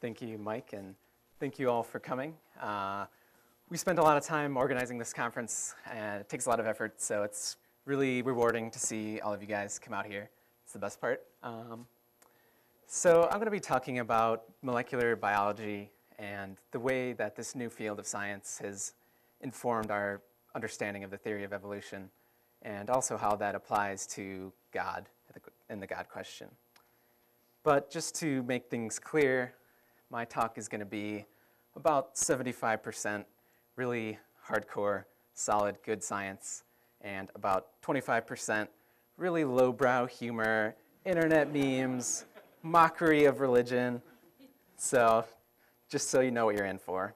Thank you, Mike, and thank you all for coming. Uh, we spent a lot of time organizing this conference, and it takes a lot of effort, so it's really rewarding to see all of you guys come out here. It's the best part. Um, so I'm going to be talking about molecular biology and the way that this new field of science has informed our understanding of the theory of evolution, and also how that applies to God and the God question. But just to make things clear, my talk is going to be about 75% really hardcore, solid, good science, and about 25% really lowbrow humor, internet memes, mockery of religion. So, just so you know what you're in for.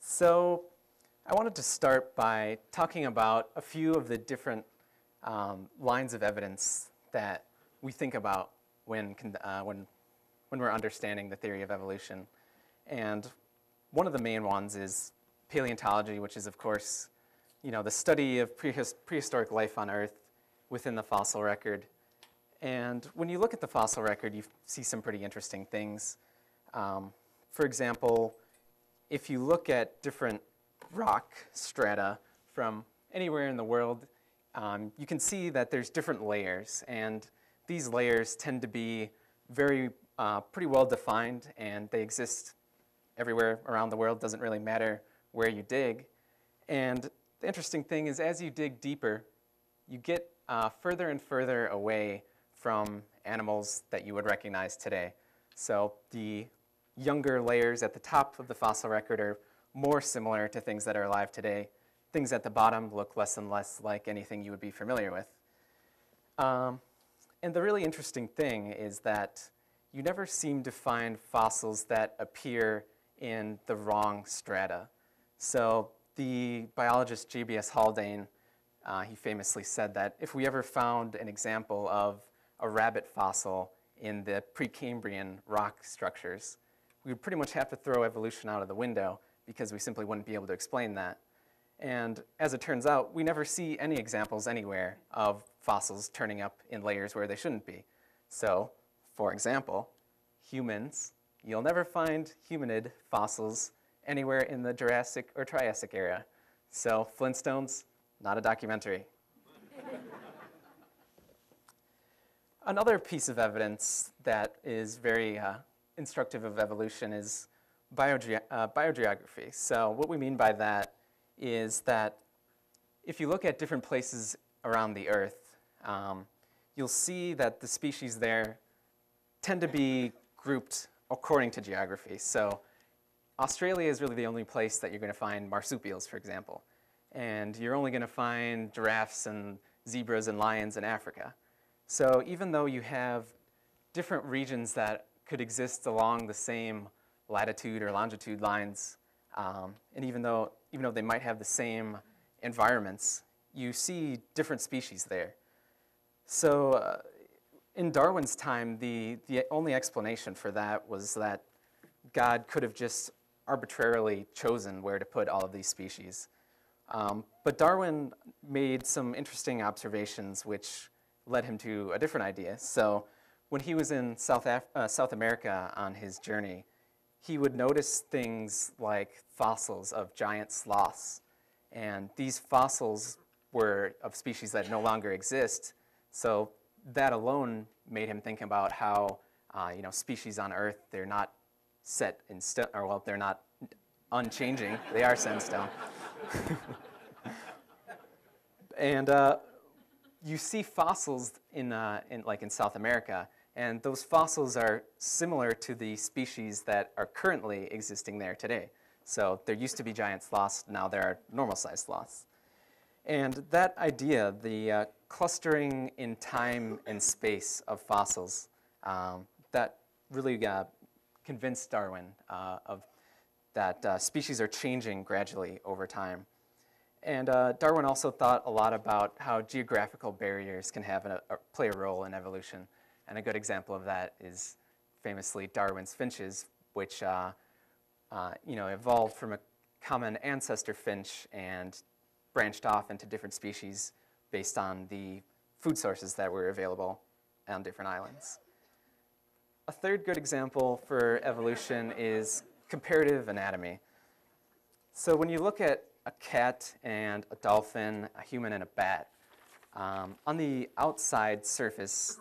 So, I wanted to start by talking about a few of the different um, lines of evidence that we think about when, uh, when, when we're understanding the theory of evolution. And one of the main ones is paleontology, which is, of course, you know, the study of prehistoric life on Earth within the fossil record. And when you look at the fossil record, you see some pretty interesting things. Um, for example, if you look at different rock strata from anywhere in the world, um, you can see that there's different layers. And these layers tend to be very uh, pretty well defined, and they exist everywhere around the world. Doesn't really matter where you dig. And the interesting thing is as you dig deeper, you get uh, further and further away from animals that you would recognize today. So the younger layers at the top of the fossil record are more similar to things that are alive today. Things at the bottom look less and less like anything you would be familiar with. Um, and the really interesting thing is that you never seem to find fossils that appear in the wrong strata. So the biologist J.B.S. Haldane, uh, he famously said that if we ever found an example of a rabbit fossil in the Precambrian rock structures, we would pretty much have to throw evolution out of the window because we simply wouldn't be able to explain that. And as it turns out, we never see any examples anywhere of fossils turning up in layers where they shouldn't be. So, for example, humans You'll never find hominid fossils anywhere in the Jurassic or Triassic era. So Flintstones, not a documentary. Another piece of evidence that is very uh, instructive of evolution is bioge uh, biogeography. So what we mean by that is that if you look at different places around the Earth, um, you'll see that the species there tend to be grouped according to geography. So Australia is really the only place that you're going to find marsupials, for example. And you're only going to find giraffes and zebras and lions in Africa. So even though you have different regions that could exist along the same latitude or longitude lines, um, and even though, even though they might have the same environments, you see different species there. So uh, in Darwin's time, the, the only explanation for that was that God could have just arbitrarily chosen where to put all of these species. Um, but Darwin made some interesting observations which led him to a different idea. So when he was in South, Af uh, South America on his journey, he would notice things like fossils of giant sloths. And these fossils were of species that no longer exist. So that alone made him think about how uh, you know species on Earth they're not set in stone, or well they're not unchanging. they are set in stone. and uh, you see fossils in, uh, in like in South America, and those fossils are similar to the species that are currently existing there today. So there used to be giant sloths, now there are normal-sized sloths. And that idea, the uh, clustering in time and space of fossils, um, that really uh, convinced Darwin uh, of that uh, species are changing gradually over time. And uh, Darwin also thought a lot about how geographical barriers can have a, a, play a role in evolution. And a good example of that is famously Darwin's finches, which uh, you know, evolved from a common ancestor finch and branched off into different species based on the food sources that were available on different islands. a third good example for evolution is comparative anatomy. So when you look at a cat and a dolphin, a human and a bat, um, on the outside surface,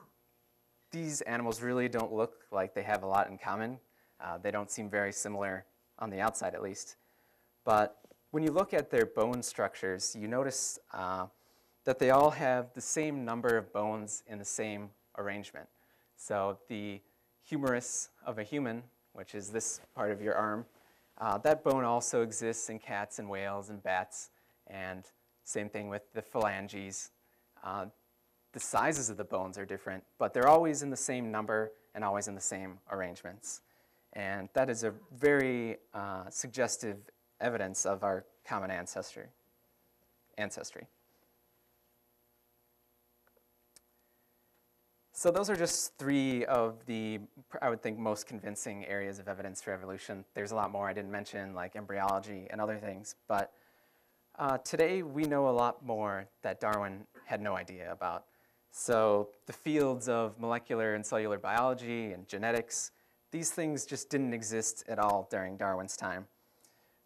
these animals really don't look like they have a lot in common. Uh, they don't seem very similar on the outside, at least. But when you look at their bone structures, you notice uh, that they all have the same number of bones in the same arrangement. So the humerus of a human, which is this part of your arm, uh, that bone also exists in cats and whales and bats, and same thing with the phalanges. Uh, the sizes of the bones are different, but they're always in the same number and always in the same arrangements. And that is a very uh, suggestive evidence of our common ancestry. ancestry. So those are just three of the, I would think, most convincing areas of evidence for evolution. There's a lot more I didn't mention, like embryology and other things. But uh, today we know a lot more that Darwin had no idea about. So the fields of molecular and cellular biology and genetics, these things just didn't exist at all during Darwin's time.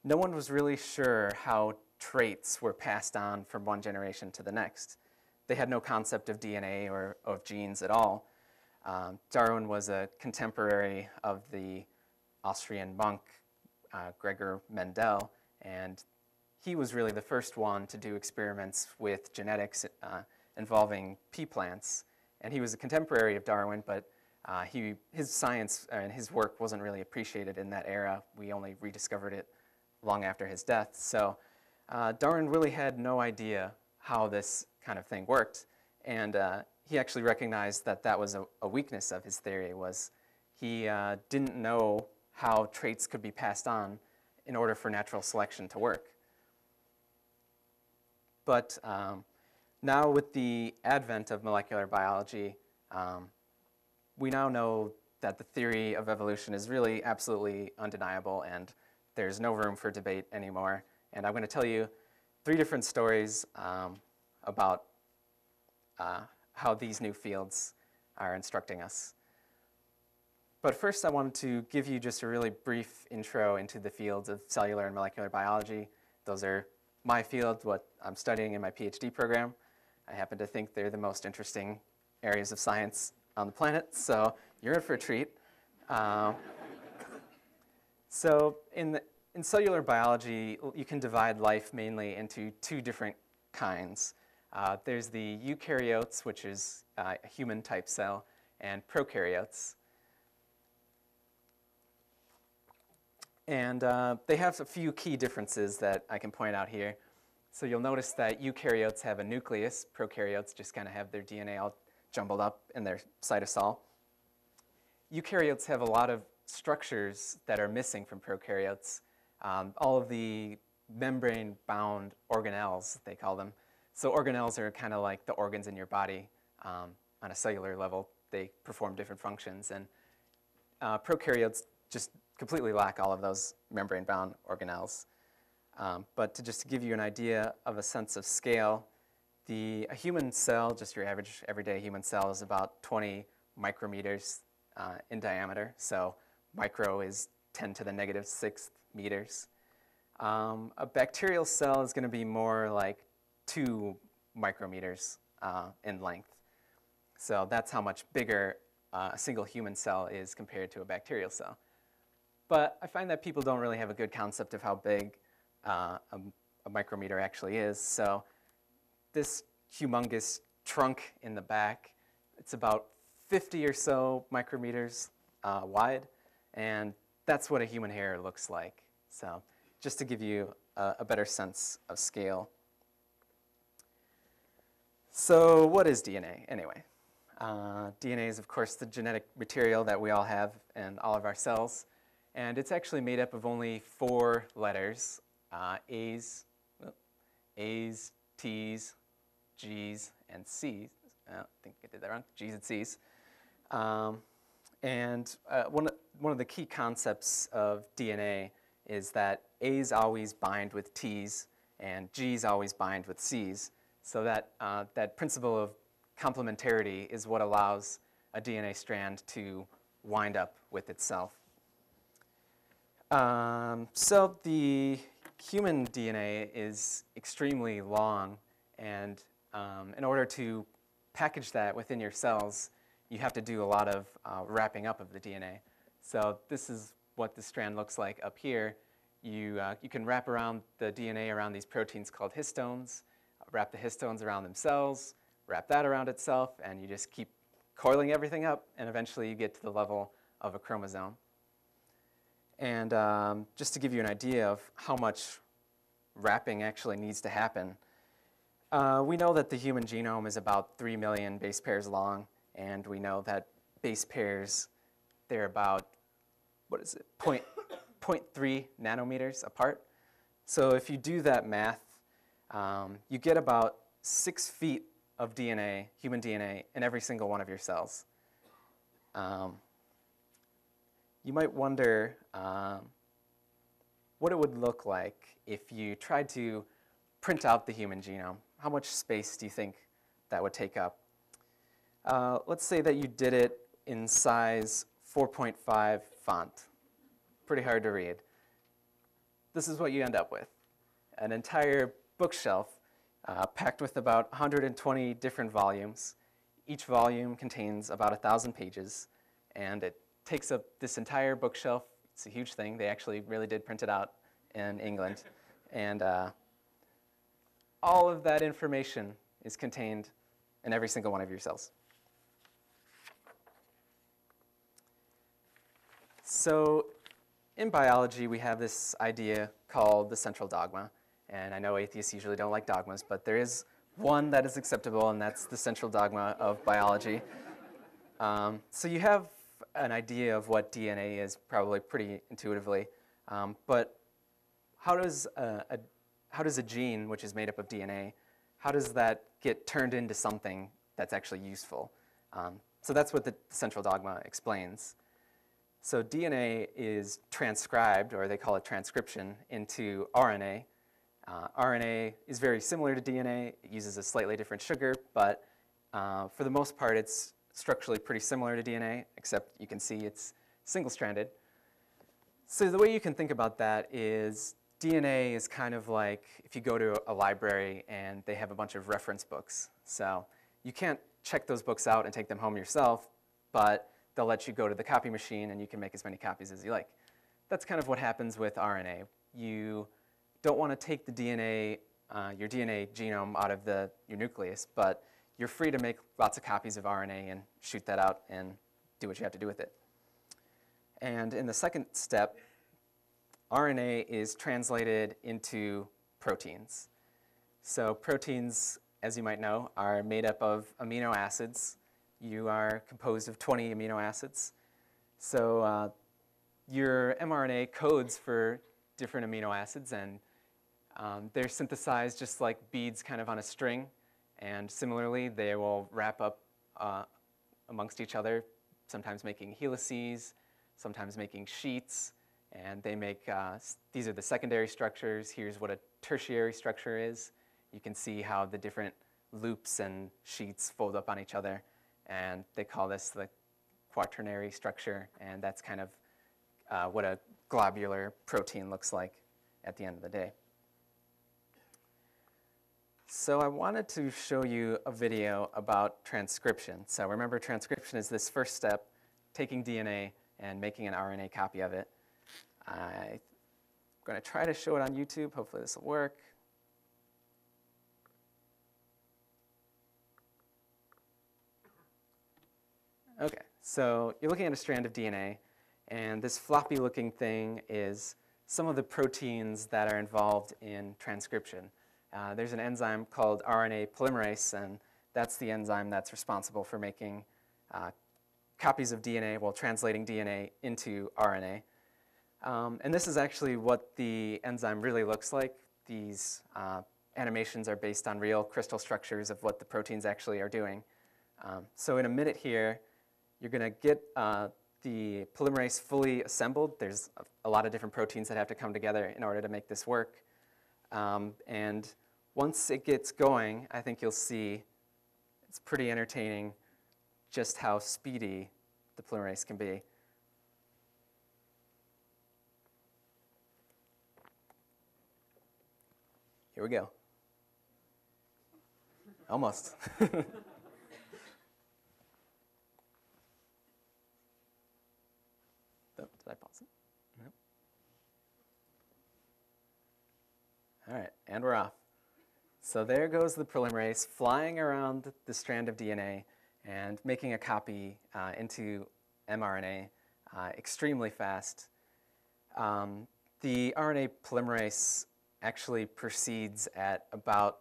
No one was really sure how traits were passed on from one generation to the next they had no concept of DNA or of genes at all. Um, Darwin was a contemporary of the Austrian monk uh, Gregor Mendel, and he was really the first one to do experiments with genetics uh, involving pea plants. And he was a contemporary of Darwin, but uh, he, his science and his work wasn't really appreciated in that era. We only rediscovered it long after his death. So uh, Darwin really had no idea how this kind of thing worked. And uh, he actually recognized that that was a, a weakness of his theory was he uh, didn't know how traits could be passed on in order for natural selection to work. But um, now with the advent of molecular biology, um, we now know that the theory of evolution is really absolutely undeniable and there's no room for debate anymore. And I'm going to tell you three different stories um, about uh, how these new fields are instructing us. But first I wanted to give you just a really brief intro into the fields of cellular and molecular biology. Those are my field, what I'm studying in my PhD program. I happen to think they're the most interesting areas of science on the planet, so you're in for a treat. Uh, so in, the, in cellular biology, you can divide life mainly into two different kinds. Uh, there's the eukaryotes, which is uh, a human type cell, and prokaryotes. And uh, they have a few key differences that I can point out here. So you'll notice that eukaryotes have a nucleus. Prokaryotes just kind of have their DNA all jumbled up in their cytosol. Eukaryotes have a lot of structures that are missing from prokaryotes. Um, all of the membrane-bound organelles, they call them, so organelles are kind of like the organs in your body um, on a cellular level. They perform different functions. And uh, prokaryotes just completely lack all of those membrane-bound organelles. Um, but to just give you an idea of a sense of scale, the, a human cell, just your average everyday human cell, is about 20 micrometers uh, in diameter. So micro is 10 to the negative sixth meters. Um, a bacterial cell is going to be more like two micrometers uh, in length. So that's how much bigger uh, a single human cell is compared to a bacterial cell. But I find that people don't really have a good concept of how big uh, a, a, micrometer actually is. So this humongous trunk in the back, it's about 50 or so micrometers uh, wide, and that's what a human hair looks like. So just to give you a, a better sense of scale. So what is DNA anyway? Uh, DNA is, of course, the genetic material that we all have in all of our cells. And it's actually made up of only four letters, uh, A's, A's, T's, G's, and C's. I think I did that wrong, G's and C's. Um, and uh, one, one of the key concepts of DNA is that A's always bind with T's, and G's always bind with C's. So that, uh, that principle of complementarity is what allows a DNA strand to wind up with itself. Um, so the human DNA is extremely long, and um, in order to package that within your cells, you have to do a lot of uh, wrapping up of the DNA. So this is what the strand looks like up here. You, uh, you can wrap around the DNA around these proteins called histones, wrap the histones around themselves, wrap that around itself, and you just keep coiling everything up, and eventually you get to the level of a chromosome. And um, just to give you an idea of how much wrapping actually needs to happen, uh, we know that the human genome is about 3 million base pairs long, and we know that base pairs, they're about, what is it, point, 0.3 nanometers apart. So if you do that math, um, you get about six feet of DNA, human DNA, in every single one of your cells. Um, you might wonder um, what it would look like if you tried to print out the human genome. How much space do you think that would take up? Uh, let's say that you did it in size 4.5 font. Pretty hard to read. This is what you end up with. An entire bookshelf uh, packed with about 120 different volumes. Each volume contains about 1,000 pages, and it takes up this entire bookshelf. It's a huge thing. They actually really did print it out in England. and uh, all of that information is contained in every single one of your cells. So in biology, we have this idea called the central dogma. And I know atheists usually don't like dogmas, but there is one that is acceptable, and that's the central dogma of biology. Um, so you have an idea of what DNA is probably pretty intuitively, um, but how does a, a, how does a gene, which is made up of DNA, how does that get turned into something that's actually useful? Um, so that's what the central dogma explains. So DNA is transcribed, or they call it transcription, into RNA, uh, RNA is very similar to DNA. It uses a slightly different sugar, but uh, for the most part, it's structurally pretty similar to DNA, except you can see it's single-stranded. So the way you can think about that is DNA is kind of like if you go to a library and they have a bunch of reference books. So you can't check those books out and take them home yourself, but they'll let you go to the copy machine and you can make as many copies as you like. That's kind of what happens with RNA. You don't want to take the DNA, uh, your DNA genome out of the, your nucleus, but you're free to make lots of copies of RNA and shoot that out and do what you have to do with it. And in the second step, RNA is translated into proteins. So proteins, as you might know, are made up of amino acids. You are composed of 20 amino acids. So uh, your mRNA codes for different amino acids, and um, they're synthesized just like beads kind of on a string, and similarly, they will wrap up uh, amongst each other, sometimes making helices, sometimes making sheets, and they make, uh, these are the secondary structures. Here's what a tertiary structure is. You can see how the different loops and sheets fold up on each other, and they call this the quaternary structure, and that's kind of uh, what a globular protein looks like at the end of the day. So I wanted to show you a video about transcription. So remember, transcription is this first step, taking DNA and making an RNA copy of it. I'm going to try to show it on YouTube. Hopefully this will work. Okay, so you're looking at a strand of DNA, and this floppy looking thing is some of the proteins that are involved in transcription. Uh, there's an enzyme called RNA polymerase, and that's the enzyme that's responsible for making uh, copies of DNA while translating DNA into RNA. Um, and this is actually what the enzyme really looks like. These uh, animations are based on real crystal structures of what the proteins actually are doing. Um, so in a minute here, you're going to get uh, the polymerase fully assembled. There's a, a, lot of different proteins that have to come together in order to make this work. Um, and once it gets going, I think you'll see it's pretty entertaining just how speedy the polymerase can be. Here we go. Almost. Oh, did I pause it? No. All right, and we're off. So there goes the polymerase flying around the strand of DNA and making a copy uh, into mRNA uh, extremely fast. Um, the RNA polymerase actually proceeds at about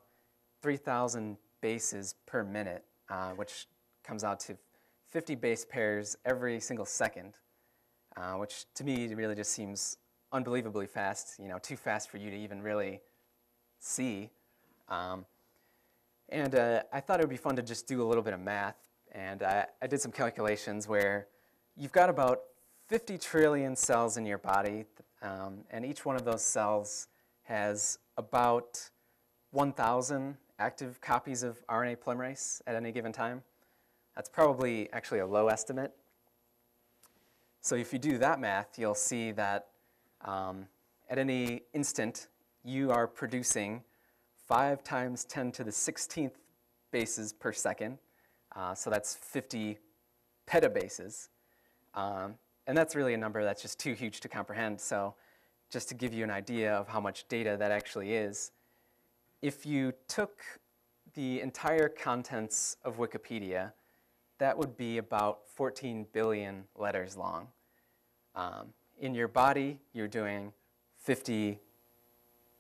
3,000 bases per minute, uh, which comes out to 50 base pairs every single second, uh, which to me really just seems unbelievably fast, you know, too fast for you to even really see. Um, and uh, I thought it would be fun to just do a little bit of math. And I, I did some calculations where you've got about 50 trillion cells in your body, um, and each one of those cells has about 1,000 active copies of RNA polymerase at any given time. That's probably actually a low estimate. So if you do that math, you'll see that um, at any instant, you are producing 5 times 10 to the 16th bases per second. Uh, so that's 50 petabases. Um, and that's really a number that's just too huge to comprehend. So just to give you an idea of how much data that actually is, if you took the entire contents of Wikipedia, that would be about 14 billion letters long. Um, in your body, you're doing 50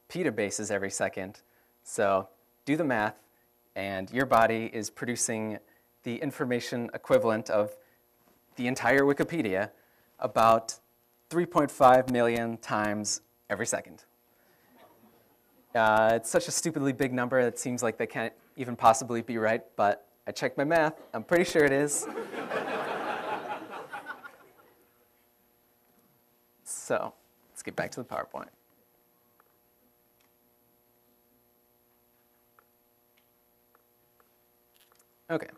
petabases every second. So do the math, and your body is producing the information equivalent of the entire Wikipedia about 3.5 million times every second. Uh, it's such a stupidly big number that seems like they can't even possibly be right, but I checked my math. I'm pretty sure it is. so let's get back to the PowerPoint. Okay,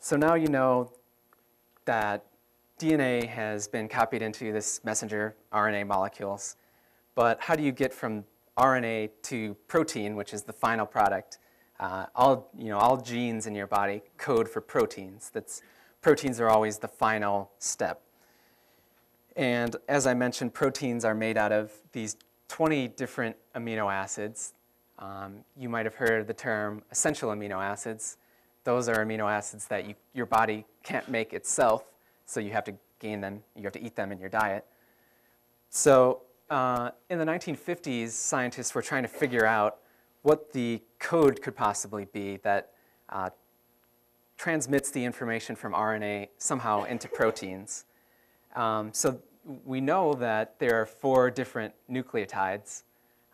so now you know that DNA has been copied into this messenger RNA molecules, but how do you get from RNA to protein, which is the final product? Uh, all, you know, all genes in your body code for proteins. That's, proteins are always the final step. And as I mentioned, proteins are made out of these 20 different amino acids. Um, you might have heard the term essential amino acids. Those are amino acids that you, your body can't make itself, so you have to gain them, you have to eat them in your diet. So uh, in the 1950s, scientists were trying to figure out what the code could possibly be that uh, transmits the information from RNA somehow into proteins. Um, so we know that there are four different nucleotides.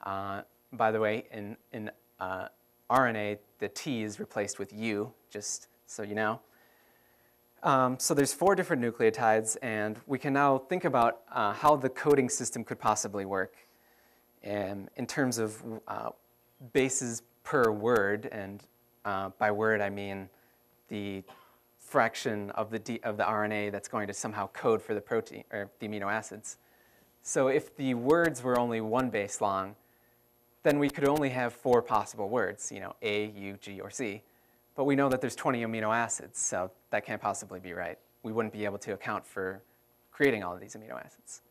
Uh, by the way, in, in uh, RNA, the T is replaced with U, just so you know. Um, so there's four different nucleotides, and we can now think about uh, how the coding system could possibly work in, in terms of uh, bases per word, and uh, by word I mean the fraction of the, D, of the RNA that's going to somehow code for the protein or the amino acids. So if the words were only one base long, then we could only have four possible words, you know, A, U, G, or C. But we know that there's 20 amino acids, so that can't possibly be right. We wouldn't be able to account for creating all of these amino acids.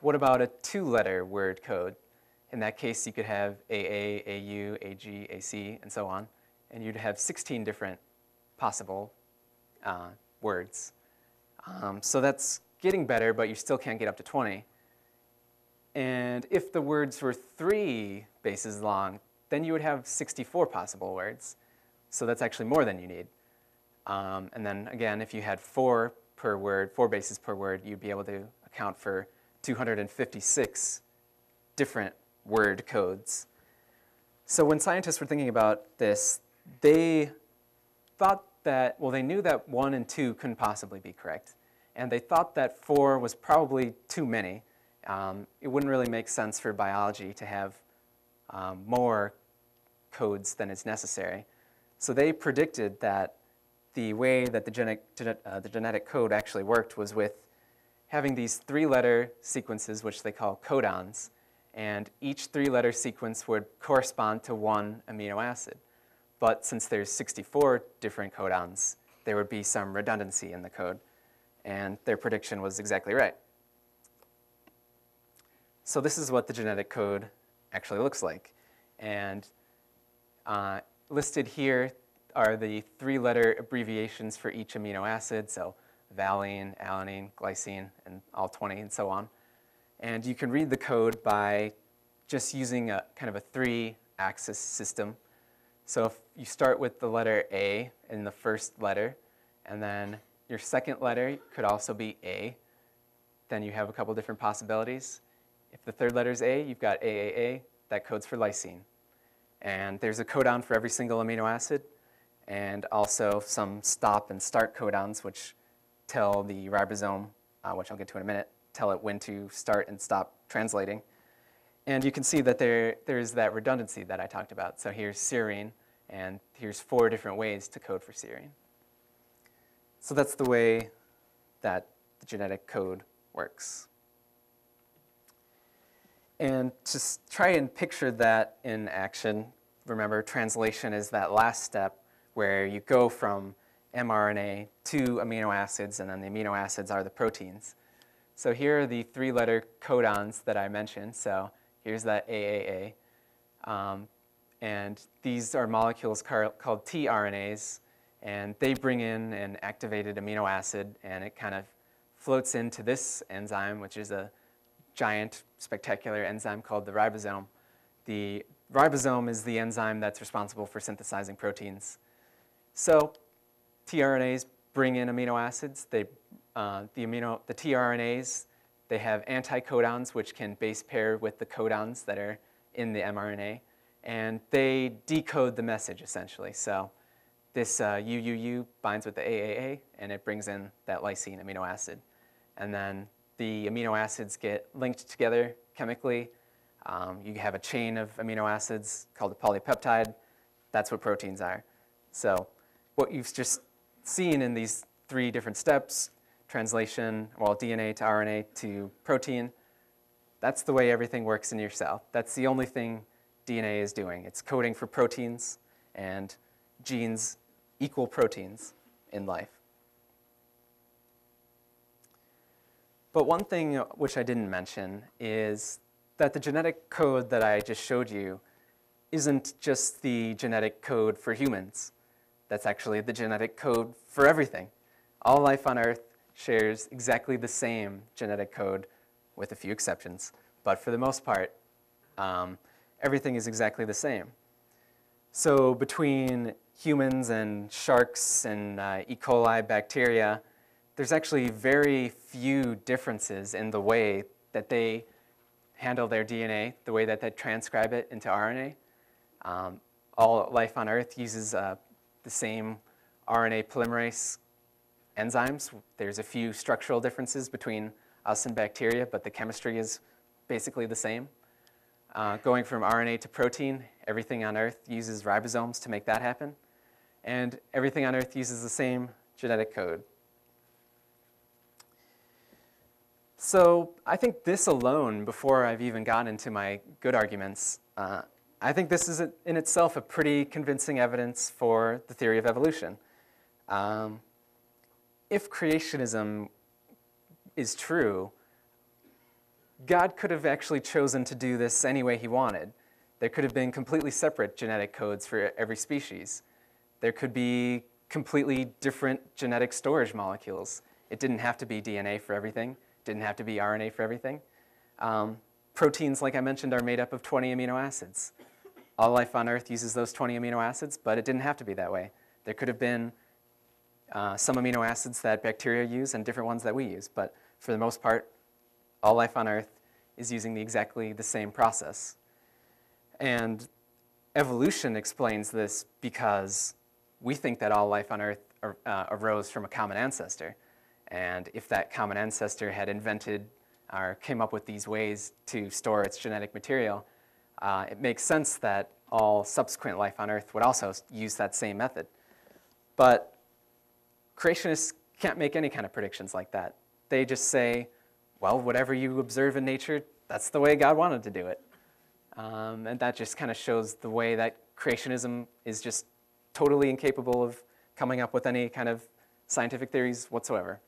What about a two-letter word code? In that case, you could have AA, AU, AG, AC, and so on, and you'd have 16 different possible uh, words. Um, so that's getting better, but you still can't get up to 20. And if the words were three bases long, then you would have 64 possible words. So that's actually more than you need. Um, and then again, if you had four per word, four bases per word, you'd be able to account for 256 different word codes. So when scientists were thinking about this, they thought that, well, they knew that one and two couldn't possibly be correct. And they thought that four was probably too many um, it wouldn't really make sense for biology to have um, more codes than is necessary. So they predicted that the way that the uh, the genetic code actually worked was with having these three-letter sequences, which they call codons, and each three-letter sequence would correspond to one amino acid. But since there's 64 different codons, there would be some redundancy in the code, and their prediction was exactly right. So this is what the genetic code actually looks like. And uh, listed here are the three-letter abbreviations for each amino acid, so valine, alanine, glycine, and all 20 and so on. And you can read the code by just using a kind of a three-axis system. So if you start with the letter A in the first letter, and then your second letter could also be A, then you have a couple different possibilities. If the third letter is A, you've got AAA, that codes for lysine. And there's a codon for every single amino acid, and also some stop and start codons, which tell the ribosome, uh, which I'll get to in a minute, tell it when to start and stop translating. And you can see that there, there's that redundancy that I talked about. So here's serine, and here's four different ways to code for serine. So that's the way that the genetic code works. And to try and picture that in action, remember translation is that last step where you go from mRNA to amino acids, and then the amino acids are the proteins. So here are the three-letter codons that I mentioned. So here's that AAA. Um, and these are molecules called tRNAs, and they bring in an activated amino acid, and it kind of floats into this enzyme, which is a giant, spectacular enzyme called the ribosome. The ribosome is the enzyme that's responsible for synthesizing proteins. So tRNAs bring in amino acids. They uh, the, amino, the tRNAs, they have anticodons, which can base pair with the codons that are in the mRNA. And they decode the message, essentially. So this uh, UUU binds with the AAA, and it brings in that lysine amino acid. And then the amino acids get linked together chemically. Um, you have a chain of amino acids called a polypeptide. That's what proteins are. So what you've just seen in these three different steps translation, well, DNA to RNA to protein. That's the way everything works in your cell. That's the only thing DNA is doing. It's coding for proteins, and genes equal proteins in life. But one thing which I didn't mention is that the genetic code that I just showed you isn't just the genetic code for humans. That's actually the genetic code for everything. All life on Earth shares exactly the same genetic code with a few exceptions. But for the most part, um, everything is exactly the same. So between humans and sharks and uh, E. coli bacteria, there's actually very few differences in the way that they handle their DNA, the way that they transcribe it into RNA. Um, all life on Earth uses uh, the same RNA polymerase enzymes. There's a few structural differences between us and bacteria, but the chemistry is basically the same. Uh, going from RNA to protein, everything on Earth uses ribosomes to make that happen. And everything on Earth uses the same genetic code. So I think this alone, before I've even gotten into my good arguments, uh, I think this is in itself a pretty convincing evidence for the theory of evolution. Um, if creationism is true, God could have actually chosen to do this any way he wanted. There could have been completely separate genetic codes for every species. There could be completely different genetic storage molecules. It didn't have to be DNA for everything. Didn't have to be RNA for everything. Um, proteins, like I mentioned, are made up of 20 amino acids. All life on Earth uses those 20 amino acids, but it didn't have to be that way. There could have been uh, some amino acids that bacteria use and different ones that we use. But for the most part, all life on Earth is using the exactly the same process. And evolution explains this because we think that all life on Earth uh, arose from a common ancestor. And if that common ancestor had invented or came up with these ways to store its genetic material, uh, it makes sense that all subsequent life on Earth would also use that same method. But creationists can't make any kind of predictions like that. They just say, well, whatever you observe in nature, that's the way God wanted to do it. Um, and that just kind of shows the way that creationism is just totally incapable of coming up with any kind of scientific theories whatsoever.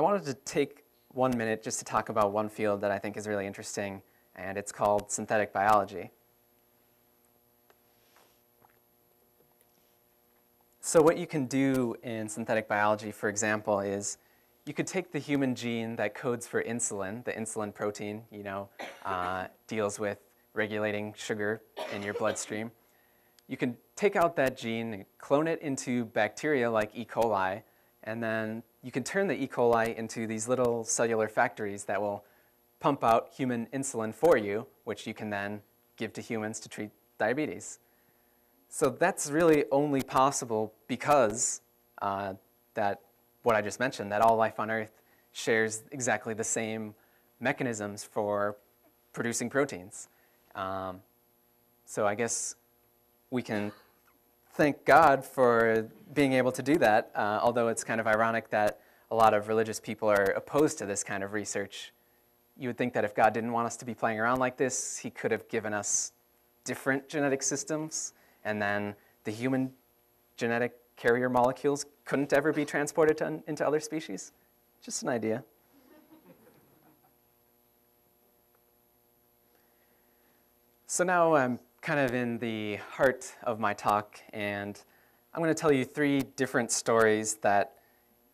I wanted to take one minute just to talk about one field that I think is really interesting, and it's called synthetic biology. So what you can do in synthetic biology, for example, is you could take the human gene that codes for insulin, the insulin protein, you know, uh, deals with regulating sugar in your bloodstream. You can take out that gene clone it into bacteria like E. coli, and then you can turn the E. coli into these little cellular factories that will pump out human insulin for you, which you can then give to humans to treat diabetes. So that's really only possible because uh, that what I just mentioned, that all life on Earth shares exactly the same mechanisms for producing proteins. Um, so I guess we can thank God for being able to do that, uh, although it's kind of ironic that a lot of religious people are opposed to this kind of research. You would think that if God didn't want us to be playing around like this, he could have given us different genetic systems, and then the human genetic carrier molecules couldn't ever be transported to, into other species. Just an idea. so now I'm kind of in the heart of my talk, and I'm going to tell you three different stories that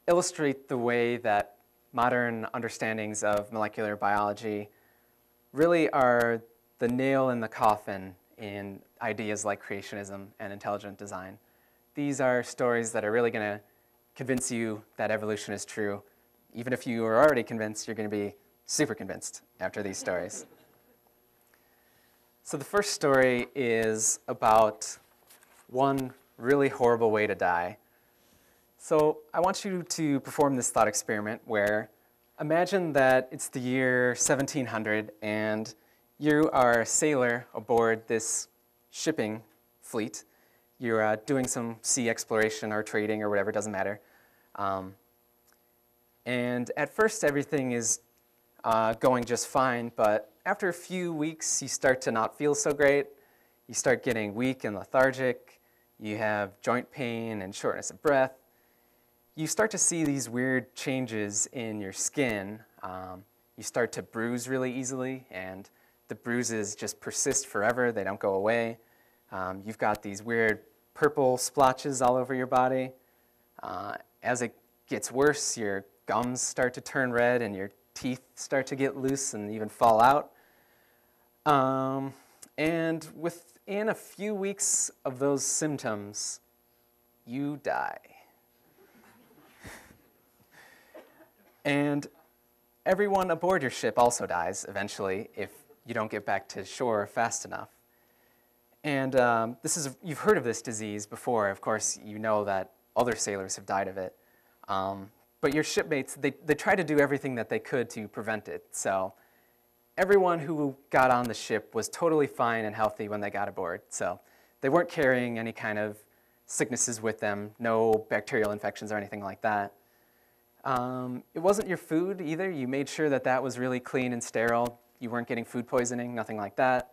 illustrate the way that modern understandings of molecular biology really are the nail in the coffin in ideas like creationism and intelligent design. These are stories that are really going to convince you that evolution is true. Even if you are already convinced, you're going to be super convinced after these stories. So the first story is about one really horrible way to die. So I want you to perform this thought experiment where imagine that it's the year 1700 and you are a sailor aboard this shipping fleet. You're uh, doing some sea exploration or trading or whatever, doesn't matter. Um, and at first everything is uh, going just fine, but after a few weeks you start to not feel so great. You start getting weak and lethargic. You have joint pain and shortness of breath you start to see these weird changes in your skin. Um, you start to bruise really easily, and the bruises just persist forever. They don't go away. Um, you've got these weird purple splotches all over your body. Uh, as it gets worse, your gums start to turn red and your teeth start to get loose and even fall out. Um, and within a few weeks of those symptoms, you die. And everyone aboard your ship also dies eventually if you don't get back to shore fast enough. And um, this is, you've heard of this disease before. Of course, you know that other sailors have died of it. Um, but your shipmates, they, they try to do everything that they could to prevent it. So everyone who got on the ship was totally fine and healthy when they got aboard. So they weren't carrying any kind of sicknesses with them, no bacterial infections or anything like that. Um, it wasn't your food either. You made sure that that was really clean and sterile. You weren't getting food poisoning, nothing like that.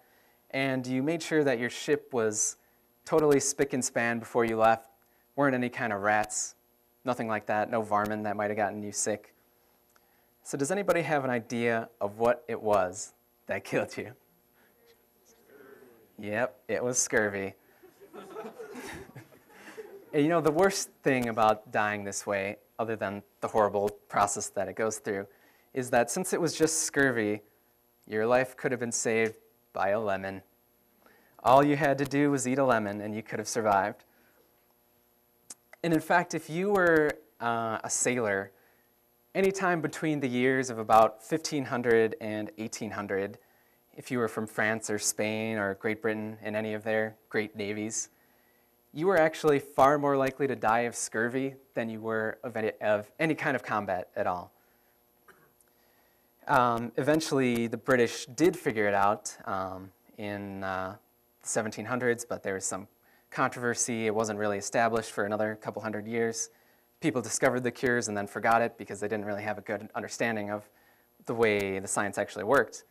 And you made sure that your ship was totally spick and span before you left. Weren't any kind of rats, nothing like that, no varmin that might have gotten you sick. So does anybody have an idea of what it was that killed you? Yep, it was scurvy. and you know, the worst thing about dying this way other than the horrible process that it goes through, is that since it was just scurvy, your life could have been saved by a lemon. All you had to do was eat a lemon and you could have survived. And in fact, if you were uh, a sailor, anytime between the years of about 1500 and 1800, if you were from France or Spain or Great Britain in any of their great navies, you were actually far more likely to die of scurvy than you were of any, of any kind of combat at all. Um, eventually, the British did figure it out um, in uh, the 1700s, but there was some controversy. It wasn't really established for another couple hundred years. People discovered the cures and then forgot it because they didn't really have a good understanding of the way the science actually worked.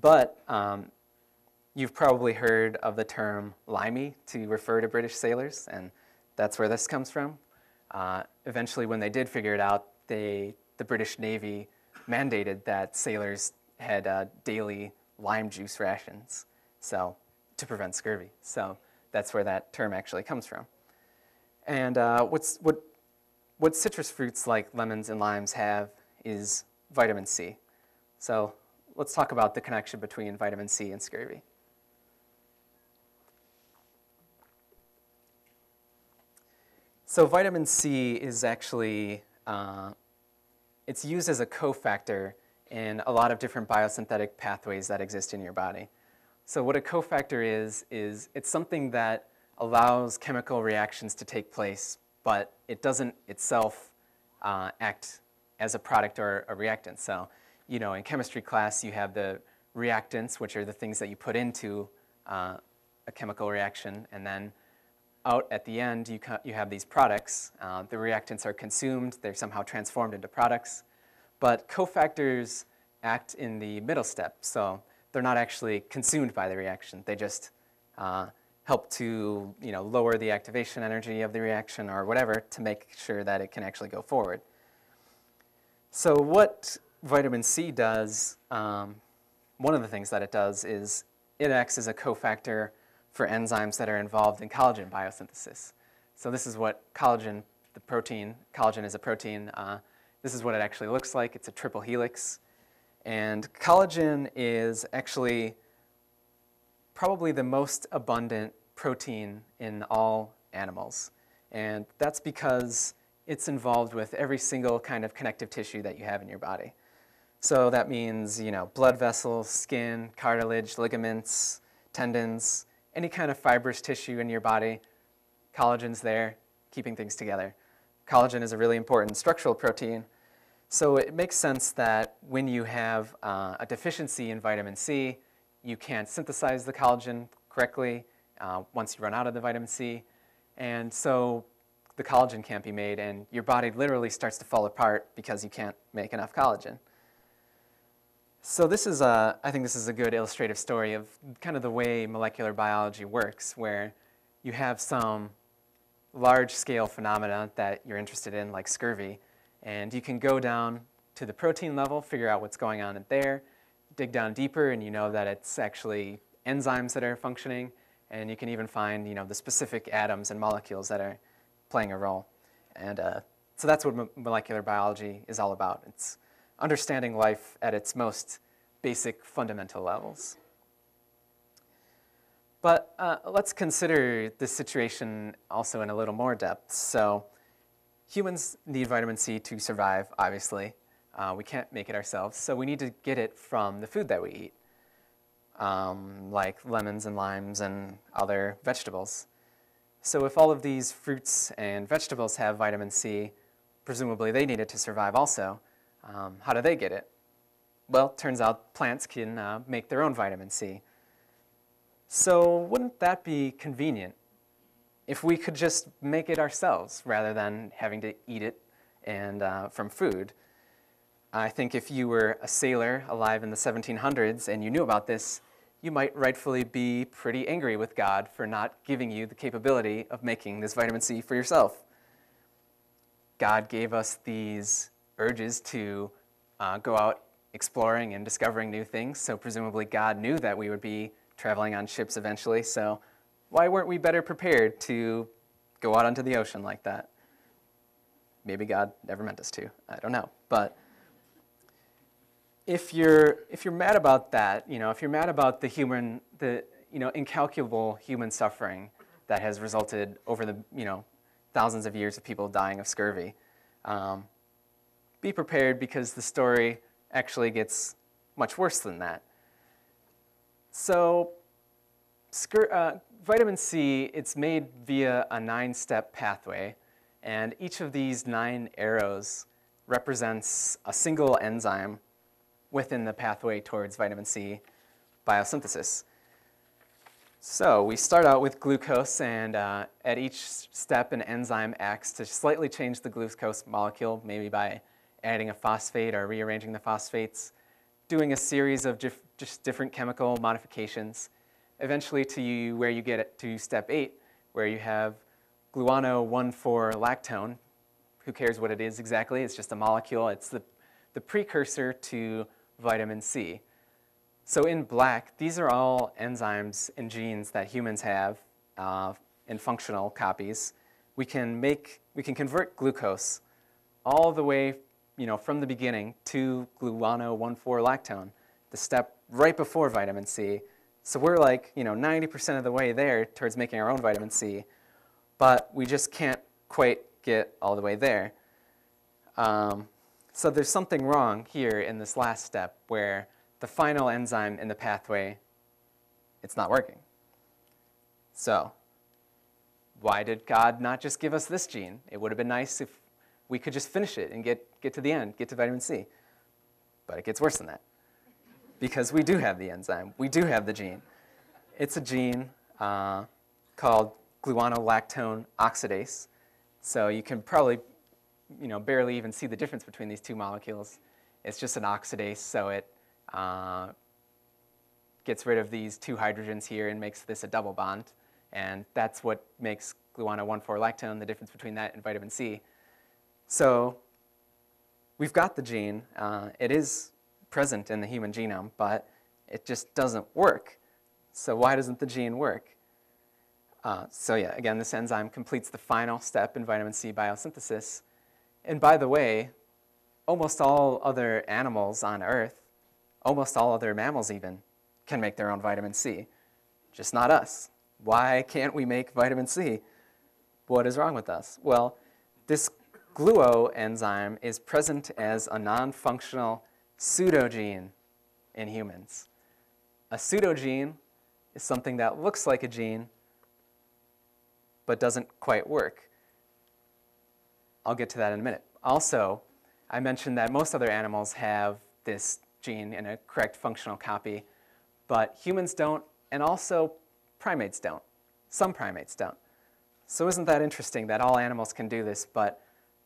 But um, you've probably heard of the term limey to refer to British sailors, and that's where this comes from. Uh, eventually, when they did figure it out, they, the British Navy mandated that sailors had uh, daily lime juice rations, so to prevent scurvy. So that's where that term actually comes from. And uh, what's, what, what citrus fruits like lemons and limes have is vitamin C. So let's talk about the connection between vitamin C and scurvy. So vitamin C is actually, uh, it's used as a cofactor in a lot of different biosynthetic pathways that exist in your body. So what a cofactor is, is it's something that allows chemical reactions to take place, but it doesn't itself uh, act as a product or a reactant. So, you know, in chemistry class, you have the reactants, which are the things that you put into uh, a chemical reaction, and then out at the end, you, you have these products. Uh, the reactants are consumed, they're somehow transformed into products. But cofactors act in the middle step. So they're not actually consumed by the reaction. They just uh, help to you know, lower the activation energy of the reaction or whatever to make sure that it can actually go forward. So what vitamin C does, um, one of the things that it does is it acts as a cofactor for enzymes that are involved in collagen biosynthesis. So this is what collagen, the protein, collagen is a protein. Uh, this is what it actually looks like. It's a triple helix. And collagen is actually probably the most abundant protein in all animals. And that's because it's involved with every single kind of connective tissue that you have in your body. So that means, you know, blood vessels, skin, cartilage, ligaments, tendons, any kind of fibrous tissue in your body, collagen's there, keeping things together. Collagen is a really important structural protein, so it makes sense that when you have uh, a deficiency in vitamin C, you can't synthesize the collagen correctly uh, once you run out of the vitamin C. And so the collagen can't be made, and your body literally starts to fall apart because you can't make enough collagen. So this is a, I think this is a good illustrative story of kind of the way molecular biology works, where you have some large-scale phenomena that you're interested in, like scurvy, and you can go down to the protein level, figure out what's going on there, dig down deeper, and you know that it's actually enzymes that are functioning, and you can even find you know, the specific atoms and molecules that are playing a role. And uh, so that's what molecular biology is all about. It's understanding life at its most basic fundamental levels. But uh, let's consider this situation also in a little more depth. So humans need vitamin C to survive, obviously. Uh, we can't make it ourselves, so we need to get it from the food that we eat, um, like lemons and limes and other vegetables. So if all of these fruits and vegetables have vitamin C, presumably they need it to survive also. Um, how do they get it? Well, turns out plants can uh, make their own vitamin C. So wouldn't that be convenient if we could just make it ourselves rather than having to eat it and uh, from food. I think if you were a sailor alive in the 1700s and you knew about this, you might rightfully be pretty angry with God for not giving you the capability of making this vitamin C for yourself. God gave us these urges to uh, go out exploring and discovering new things, so presumably God knew that we would be traveling on ships eventually, so why weren't we better prepared to go out onto the ocean like that? Maybe God never meant us to. I don't know. But if you're if you're mad about that, you know, if you're mad about the human the you know incalculable human suffering that has resulted over the you know thousands of years of people dying of scurvy, um, be prepared because the story actually gets much worse than that. So, uh, vitamin C, it's made via a nine-step pathway, and each of these nine arrows represents a single enzyme within the pathway towards vitamin C biosynthesis. So we start out with glucose, and uh, at each step, an enzyme acts to slightly change the glucose molecule, maybe by adding a phosphate or rearranging the phosphates. doing a series of dif just different chemical modifications, eventually to you, where you get to step eight, where you have gulono 1,4-lactone. Who cares what it is exactly? It's just a molecule. It's the, the precursor to vitamin C. So in black, these are all enzymes and genes that humans have uh, in functional copies. We can make, we can convert glucose all the way, you know, from the beginning to gulono 1,4-lactone, the step right before vitamin C. So we're like, you know, 90% of the way there towards making our own vitamin C, but we just can't quite get all the way there. Um, so there's something wrong here in this last step where the final enzyme in the pathway, it's not working. So why did God not just give us this gene? It would have been nice if we could just finish it and get, get to the end, get to vitamin C. But it gets worse than that because we do have the enzyme. We do have the gene. It's a gene uh, called gulonolactone oxidase. So you can probably you know, barely even see the difference between these two molecules. It's just an oxidase, so it uh, gets rid of these two hydrogens here and makes this a double bond. And that's what makes gulono 1,4-lactone, the difference between that and vitamin C. So we've got the gene. Uh, it is present in the human genome, but it just doesn't work. So why doesn't the gene work? Uh, so yeah, again, this enzyme completes the final step in vitamin C biosynthesis. And by the way, almost all other animals on Earth, almost all other mammals even, can make their own vitamin C, just not us. Why can't we make vitamin C? What is wrong with us? Well, this GULO enzyme is present as a non-functional pseudogene in humans. A pseudogene is something that looks like a gene but doesn't quite work. I'll get to that in a minute. Also, I mentioned that most other animals have this gene in a correct functional copy, but humans don't, and also primates don't. Some primates don't. So isn't that interesting that all animals can do this, but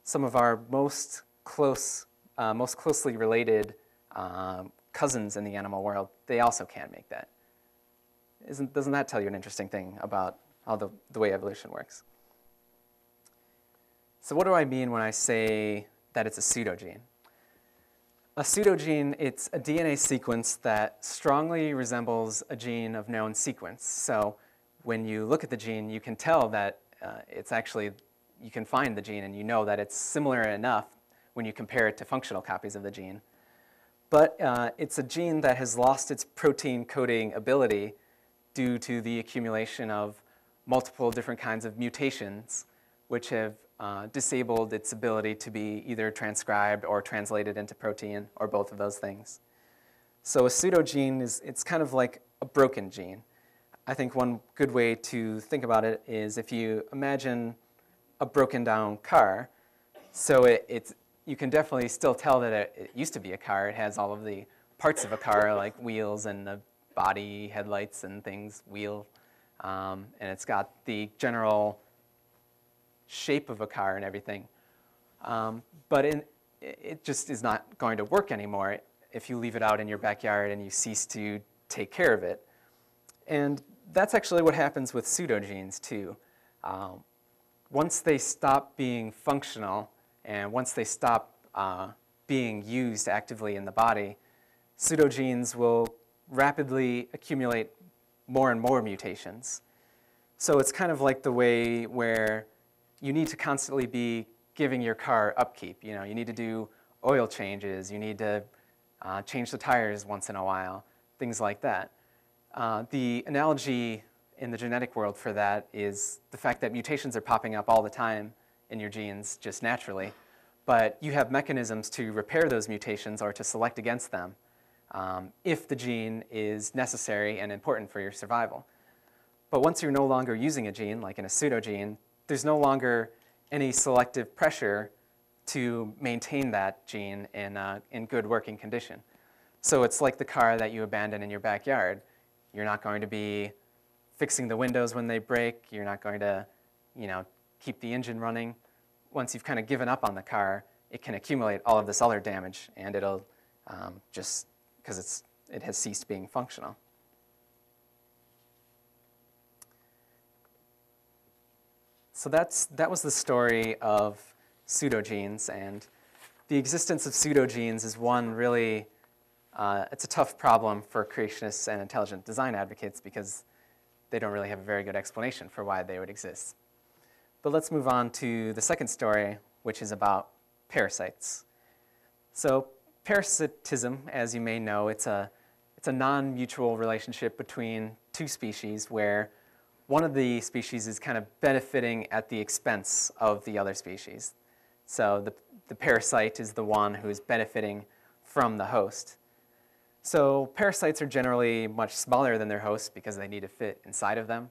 some of our most close, uh, most closely related um, cousins in the animal world, they also can't make that. Isn't, doesn't that tell you an interesting thing about how the, the way evolution works? So what do I mean when I say that it's a pseudogene? A pseudogene, it's a DNA sequence that strongly resembles a gene of known sequence. So when you look at the gene, you can tell that uh, it's actually, you can find the gene and you know that it's similar enough when you compare it to functional copies of the gene. But uh, it's a gene that has lost its protein coding ability due to the accumulation of multiple different kinds of mutations, which have uh, disabled its ability to be either transcribed or translated into protein, or both of those things. So a pseudogene is it's kind of like a broken gene. I think one good way to think about it is if you imagine a broken down car. So it, it's, you can definitely still tell that it, it used to be a car. It has all of the parts of a car like wheels and the body, headlights and things, wheel. Um, and it's got the general shape of a car and everything. Um, but in, it just is not going to work anymore if you leave it out in your backyard and you cease to take care of it. And that's actually what happens with pseudogenes too. Um, once they stop being functional and once they stop uh, being used actively in the body, pseudogenes will rapidly accumulate more and more mutations. So it's kind of like the way where you need to constantly be giving your car upkeep. You know, you need to do oil changes, you need to uh, change the tires once in a while, things like that. Uh, the analogy in the genetic world for that is the fact that mutations are popping up all the time in your genes just naturally, but you have mechanisms to repair those mutations or to select against them um, if the gene is necessary and important for your survival. But once you're no longer using a gene, like in a pseudogene, there's no longer any selective pressure to maintain that gene in, uh, in good working condition. So it's like the car that you abandon in your backyard. You're not going to be fixing the windows when they break. You're not going to, you know, keep the engine running. Once you've kind of given up on the car, it can accumulate all of this other damage, and it'll um, just because it's, it has ceased being functional. So that's, that was the story of pseudogenes, and the existence of pseudogenes is one really, uh, it's a tough problem for creationists and intelligent design advocates because they don't really have a very good explanation for why they would exist. But let's move on to the second story, which is about parasites. So parasitism, as you may know, it's a, it's a non-mutual relationship between two species where one of the species is kind of benefiting at the expense of the other species. So the, the parasite is the one who is benefiting from the host. So parasites are generally much smaller than their hosts because they need to fit inside of them.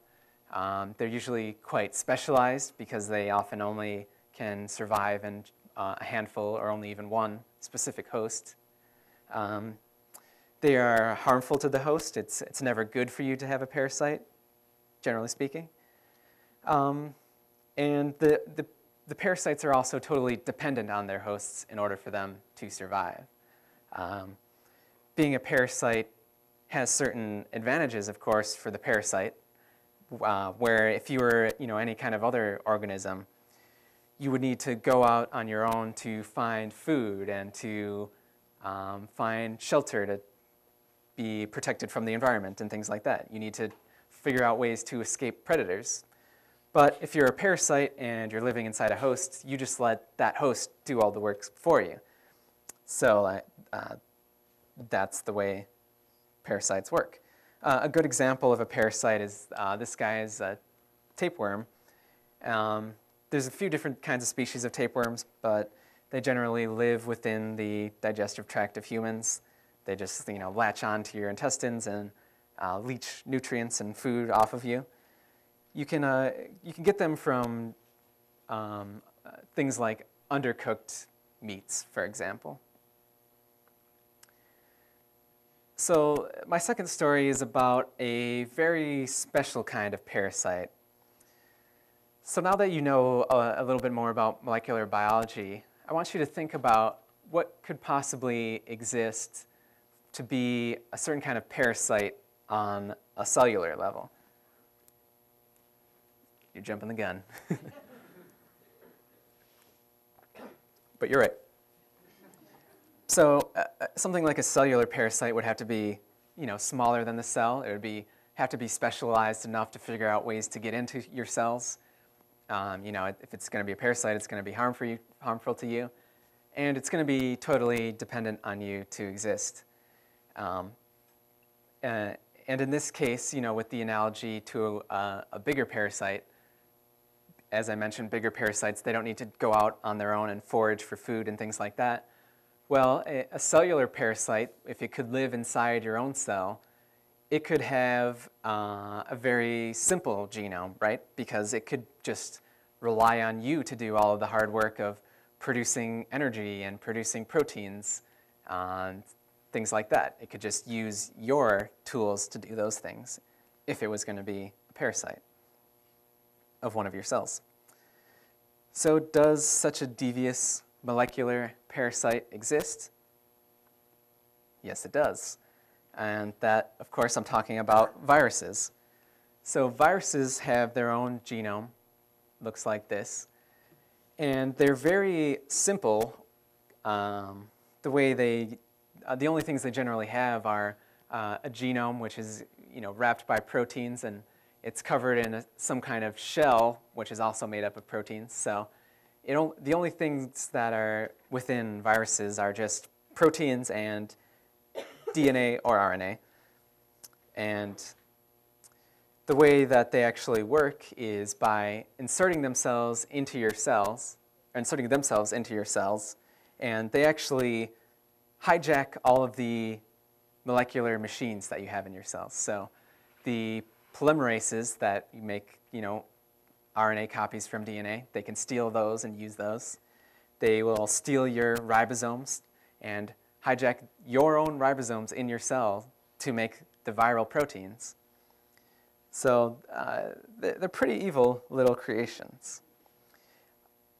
Um, they're usually quite specialized because they often only can survive in uh, a handful or only even one specific host. Um, they are harmful to the host. It's, it's never good for you to have a parasite, generally speaking. Um, and the, the, the, parasites are also totally dependent on their hosts in order for them to survive. Um, being a parasite has certain advantages, of course, for the parasite, uh, where if you were you know, any kind of other organism, you would need to go out on your own to find food and to um, find shelter to be protected from the environment and things like that. You need to figure out ways to escape predators. But if you're a parasite and you're living inside a host, you just let that host do all the work for you. So uh, that's the way parasites work. Uh, a good example of a parasite is uh, this guy is a tapeworm. Um, there's a few different kinds of species of tapeworms, but they generally live within the digestive tract of humans. They just you know latch onto your intestines and uh, leach nutrients and food off of you. You can uh, you can get them from um, uh, things like undercooked meats, for example. So my second story is about a very special kind of parasite. So now that you know a, a, little bit more about molecular biology, I want you to think about what could possibly exist to be a certain kind of parasite on a cellular level. You're jumping the gun. but you're right. So uh, uh, something like a cellular parasite would have to be, you know, smaller than the cell. It would be have to be specialized enough to figure out ways to get into your cells. Um, you know, if it's going to be a parasite, it's going to be harmful, you, harmful to you, and it's going to be totally dependent on you to exist. Um, uh, and in this case, you know, with the analogy to a, a bigger parasite, as I mentioned, bigger parasites, they don't need to go out on their own and forage for food and things like that. Well, a, a, cellular parasite, if it could live inside your own cell, it could have uh, a very simple genome, right? Because it could just rely on you to do all of the hard work of producing energy and producing proteins, uh, things like that. It could just use your tools to do those things if it was going to be a parasite of one of your cells. So does such a devious molecular parasite exist? Yes, it does. And that, of course, I'm talking about viruses. So viruses have their own genome, looks like this. And they're very simple. Um, the way they, uh, the only things they generally have are uh, a genome, which is you know, wrapped by proteins, and it's covered in a, some kind of shell, which is also made up of proteins. So it, the only things that are within viruses are just proteins and DNA or RNA. And the way that they actually work is by inserting themselves into your cells, inserting themselves into your cells, and they actually hijack all of the molecular machines that you have in your cells. So the polymerases that you make, you know, RNA copies from DNA. They can steal those and use those. They will steal your ribosomes and hijack your own ribosomes in your cell to make the viral proteins. So uh, they're pretty evil little creations.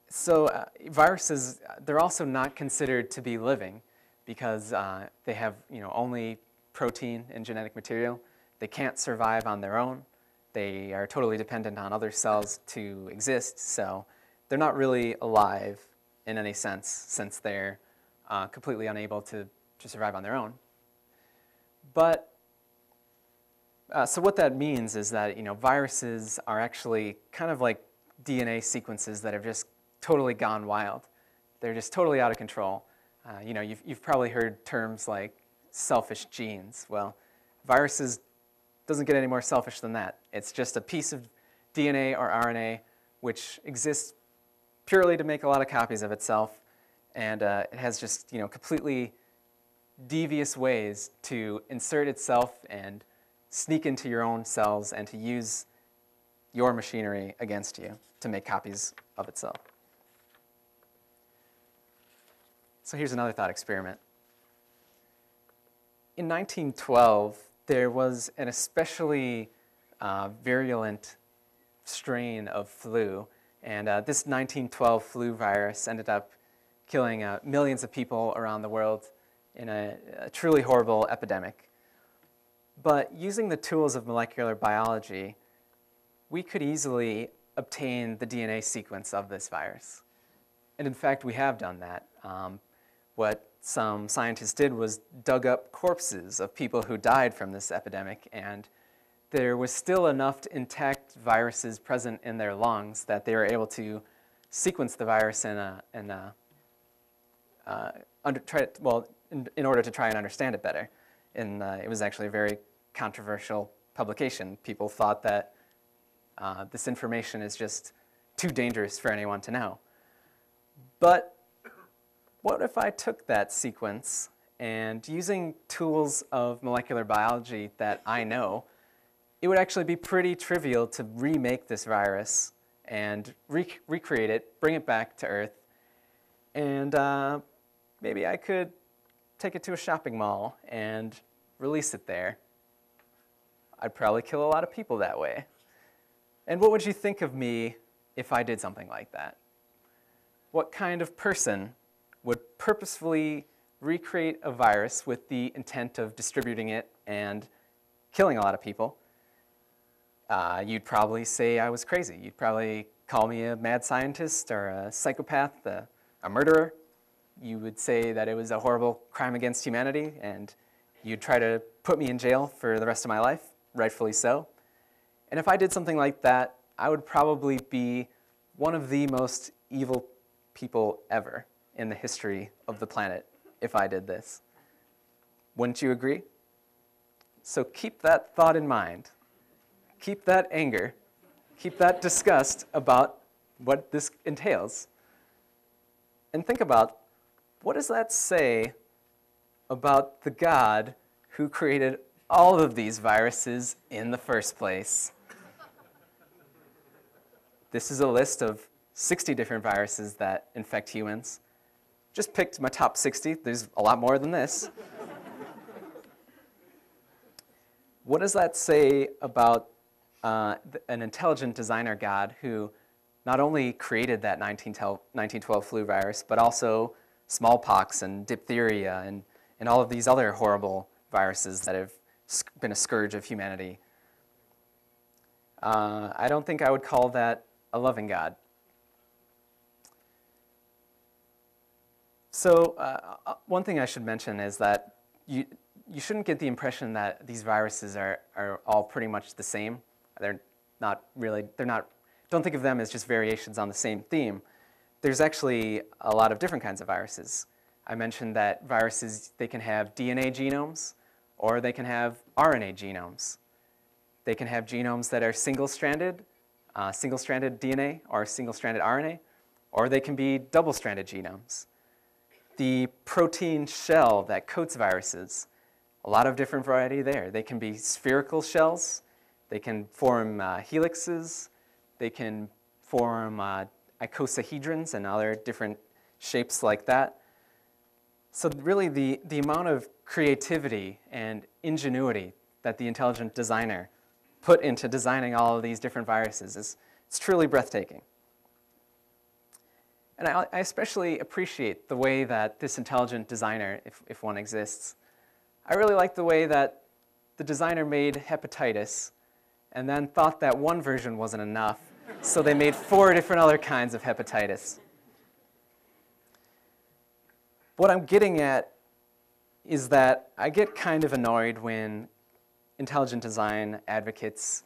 So uh, viruses, they're also not considered to be living because uh, they have you know, only protein and genetic material. They can't survive on their own. They are totally dependent on other cells to exist, so they're not really alive in any sense since they're uh, completely unable to, to survive on their own. But uh, so what that means is that you know viruses are actually kind of like DNA sequences that have just totally gone wild. They're just totally out of control. Uh, you know, you've, you've probably heard terms like selfish genes. Well, viruses doesn't get any more selfish than that. It's just a piece of DNA or RNA which exists purely to make a lot of copies of itself, and uh, it has just you know completely devious ways to insert itself and sneak into your own cells and to use your machinery against you to make copies of itself. So here's another thought experiment. In 1912, there was an especially uh, virulent strain of flu, and uh, this 1912 flu virus ended up killing uh, millions of people around the world in a, a truly horrible epidemic. But using the tools of molecular biology, we could easily obtain the DNA sequence of this virus. And in fact, we have done that. Um, what some scientists did was dug up corpses of people who died from this epidemic, and there was still enough intact viruses present in their lungs that they were able to sequence the virus in a, in a uh, under, try, well, in, in, order to try and understand it better. And uh, it was actually a very controversial publication. People thought that uh, this information is just too dangerous for anyone to know. But what if I took that sequence and using tools of molecular biology that I know, it would actually be pretty trivial to remake this virus and rec recreate it, bring it back to Earth, and uh, maybe I could take it to a shopping mall and release it there. I'd probably kill a lot of people that way. And what would you think of me if I did something like that? What kind of person purposefully recreate a virus with the intent of distributing it and killing a lot of people? Uh, you'd probably say I was crazy. You'd probably call me a mad scientist or a psychopath, a, a murderer. You would say that it was a horrible crime against humanity, and you'd try to put me in jail for the rest of my life, rightfully so. And if I did something like that, I would probably be one of the most evil people ever in the history of the planet if I did this. Wouldn't you agree? So keep that thought in mind. Keep that anger. Keep that disgust about what this entails. And think about what does that say about the God who created all of these viruses in the first place? This is a list of 60 different viruses that infect humans. Just picked my top 60. There's a lot more than this. what does that say about uh, an intelligent designer God who not only created that 1912 flu virus, but also smallpox and diphtheria and, and all of these other horrible viruses that have been a scourge of humanity? Uh, I don't think I would call that a loving God. So uh, uh, one thing I should mention is that you, you shouldn't get the impression that these viruses are, are all pretty much the same. They're not really, they're not, don't think of them as just variations on the same theme. There's actually a lot of different kinds of viruses. I mentioned that viruses, they can have DNA genomes or they can have RNA genomes. They can have genomes that are single-stranded uh, single-stranded DNA or single-stranded RNA, or they can be double-stranded genomes. The protein shell that coats viruses, a lot of different variety there. They can be spherical shells, they can form uh, helixes, they can form uh, icosahedrons and other different shapes like that. So really the, the amount of creativity and ingenuity that the intelligent designer put into designing all of these different viruses is it's truly breathtaking. And I, I especially appreciate the way that this intelligent designer, if, if one exists, I really like the way that the designer made hepatitis and then thought that one version wasn't enough, so they made four different other kinds of hepatitis. What I'm getting at is that I get kind of annoyed when intelligent design advocates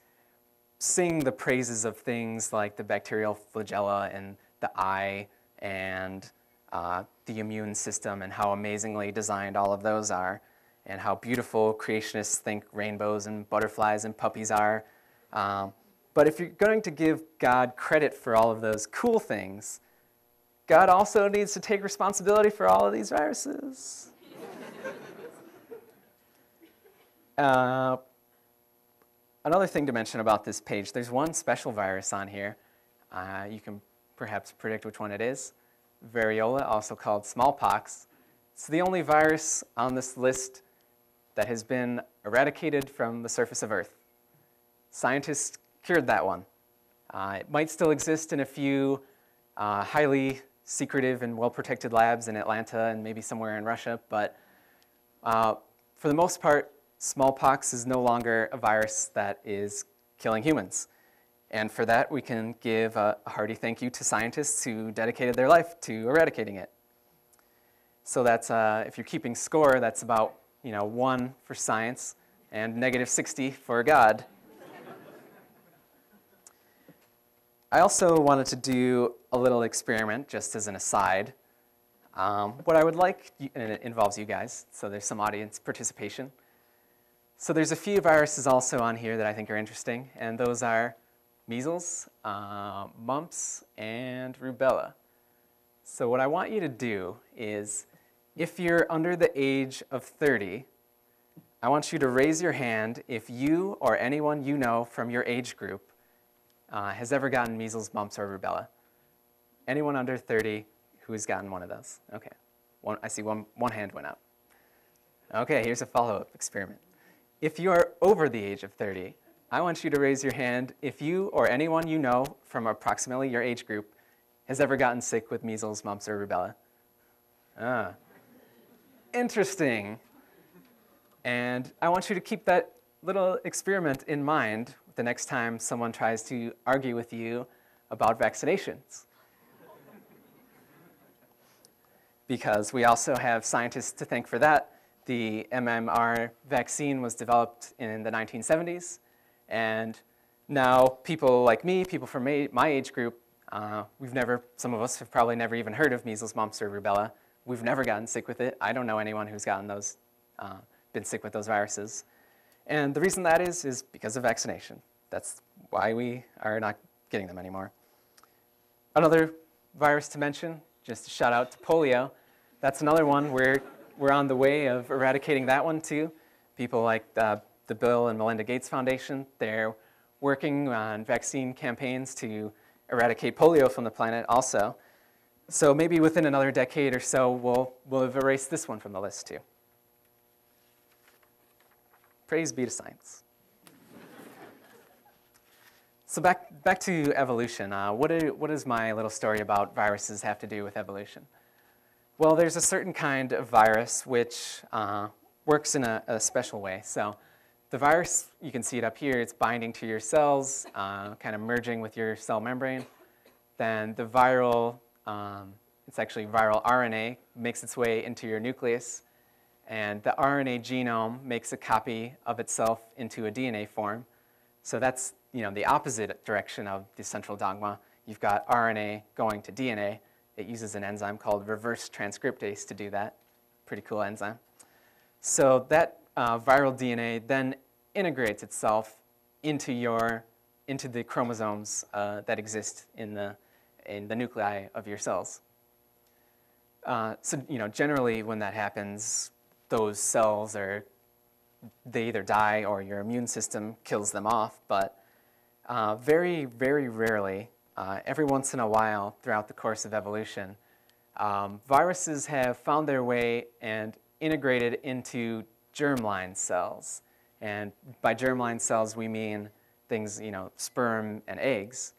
sing the praises of things like the bacterial flagella and the eye and uh, the immune system and how amazingly designed all of those are and how beautiful creationists think rainbows and butterflies and puppies are. Um, but if you're going to give God credit for all of those cool things, God also needs to take responsibility for all of these viruses. uh, another thing to mention about this page, there's one special virus on here. Uh, you can perhaps predict which one it is. Variola, also called smallpox. It's the only virus on this list that has been eradicated from the surface of Earth. Scientists cured that one. Uh, it might still exist in a few uh, highly secretive and well-protected labs in Atlanta and maybe somewhere in Russia, but uh, for the most part, smallpox is no longer a virus that is killing humans. And for that, we can give a hearty thank you to scientists who dedicated their life to eradicating it. So that's, uh, if you're keeping score, that's about you know, one for science and negative 60 for God. I also wanted to do a little experiment just as an aside. Um, what I would like, and it involves you guys, so there's some audience participation. So there's a few viruses also on here that I think are interesting, and those are measles, uh, mumps, and rubella. So what I want you to do is, if you're under the age of 30, I want you to raise your hand if you or anyone you know from your age group uh, has ever gotten measles, mumps, or rubella? Anyone under 30 who has gotten one of those? Okay. One, I see one, one hand went up. Okay, here's a follow-up experiment. If you are over the age of 30, I want you to raise your hand if you or anyone you know from approximately your age group has ever gotten sick with measles, mumps, or rubella. Ah, interesting. And I want you to keep that little experiment in mind the next time someone tries to argue with you about vaccinations. because we also have scientists to thank for that. The MMR vaccine was developed in the 1970s, and now people like me, people from my age group, uh, we've never, some of us have probably never even heard of measles, mumps, or rubella. We've never gotten sick with it. I don't know anyone who's gotten those, uh, been sick with those viruses. And the reason that is, is because of vaccination. That's why we are not getting them anymore. Another virus to mention, just a shout out to polio. That's another one where we're on the way of eradicating that one too. People like uh, the Bill and Melinda Gates Foundation, they're working on vaccine campaigns to eradicate polio from the planet also. So maybe within another decade or so, we'll, we'll have erased this one from the list too. Praise be to science. So back, back to evolution. Uh, what, do, what does my little story about viruses have to do with evolution? Well, there's a certain kind of virus which uh, works in a, a, special way. So the virus, you can see it up here, it's binding to your cells, uh, kind of merging with your cell membrane. Then the viral, um, it's actually viral RNA, makes its way into your nucleus. And the RNA genome makes a copy of itself into a DNA form. So that's you know, the opposite direction of the central dogma. You've got RNA going to DNA. It uses an enzyme called reverse transcriptase to do that. Pretty cool enzyme. So that uh, viral DNA then integrates itself into your into the chromosomes uh, that exist in the in the nuclei of your cells. Uh, so you know, generally when that happens, those cells are they either die or your immune system kills them off. But uh, very, very rarely, uh, every once in a while throughout the course of evolution, um, viruses have found their way and integrated into germline cells. And by germline cells, we mean things, you know, sperm and eggs.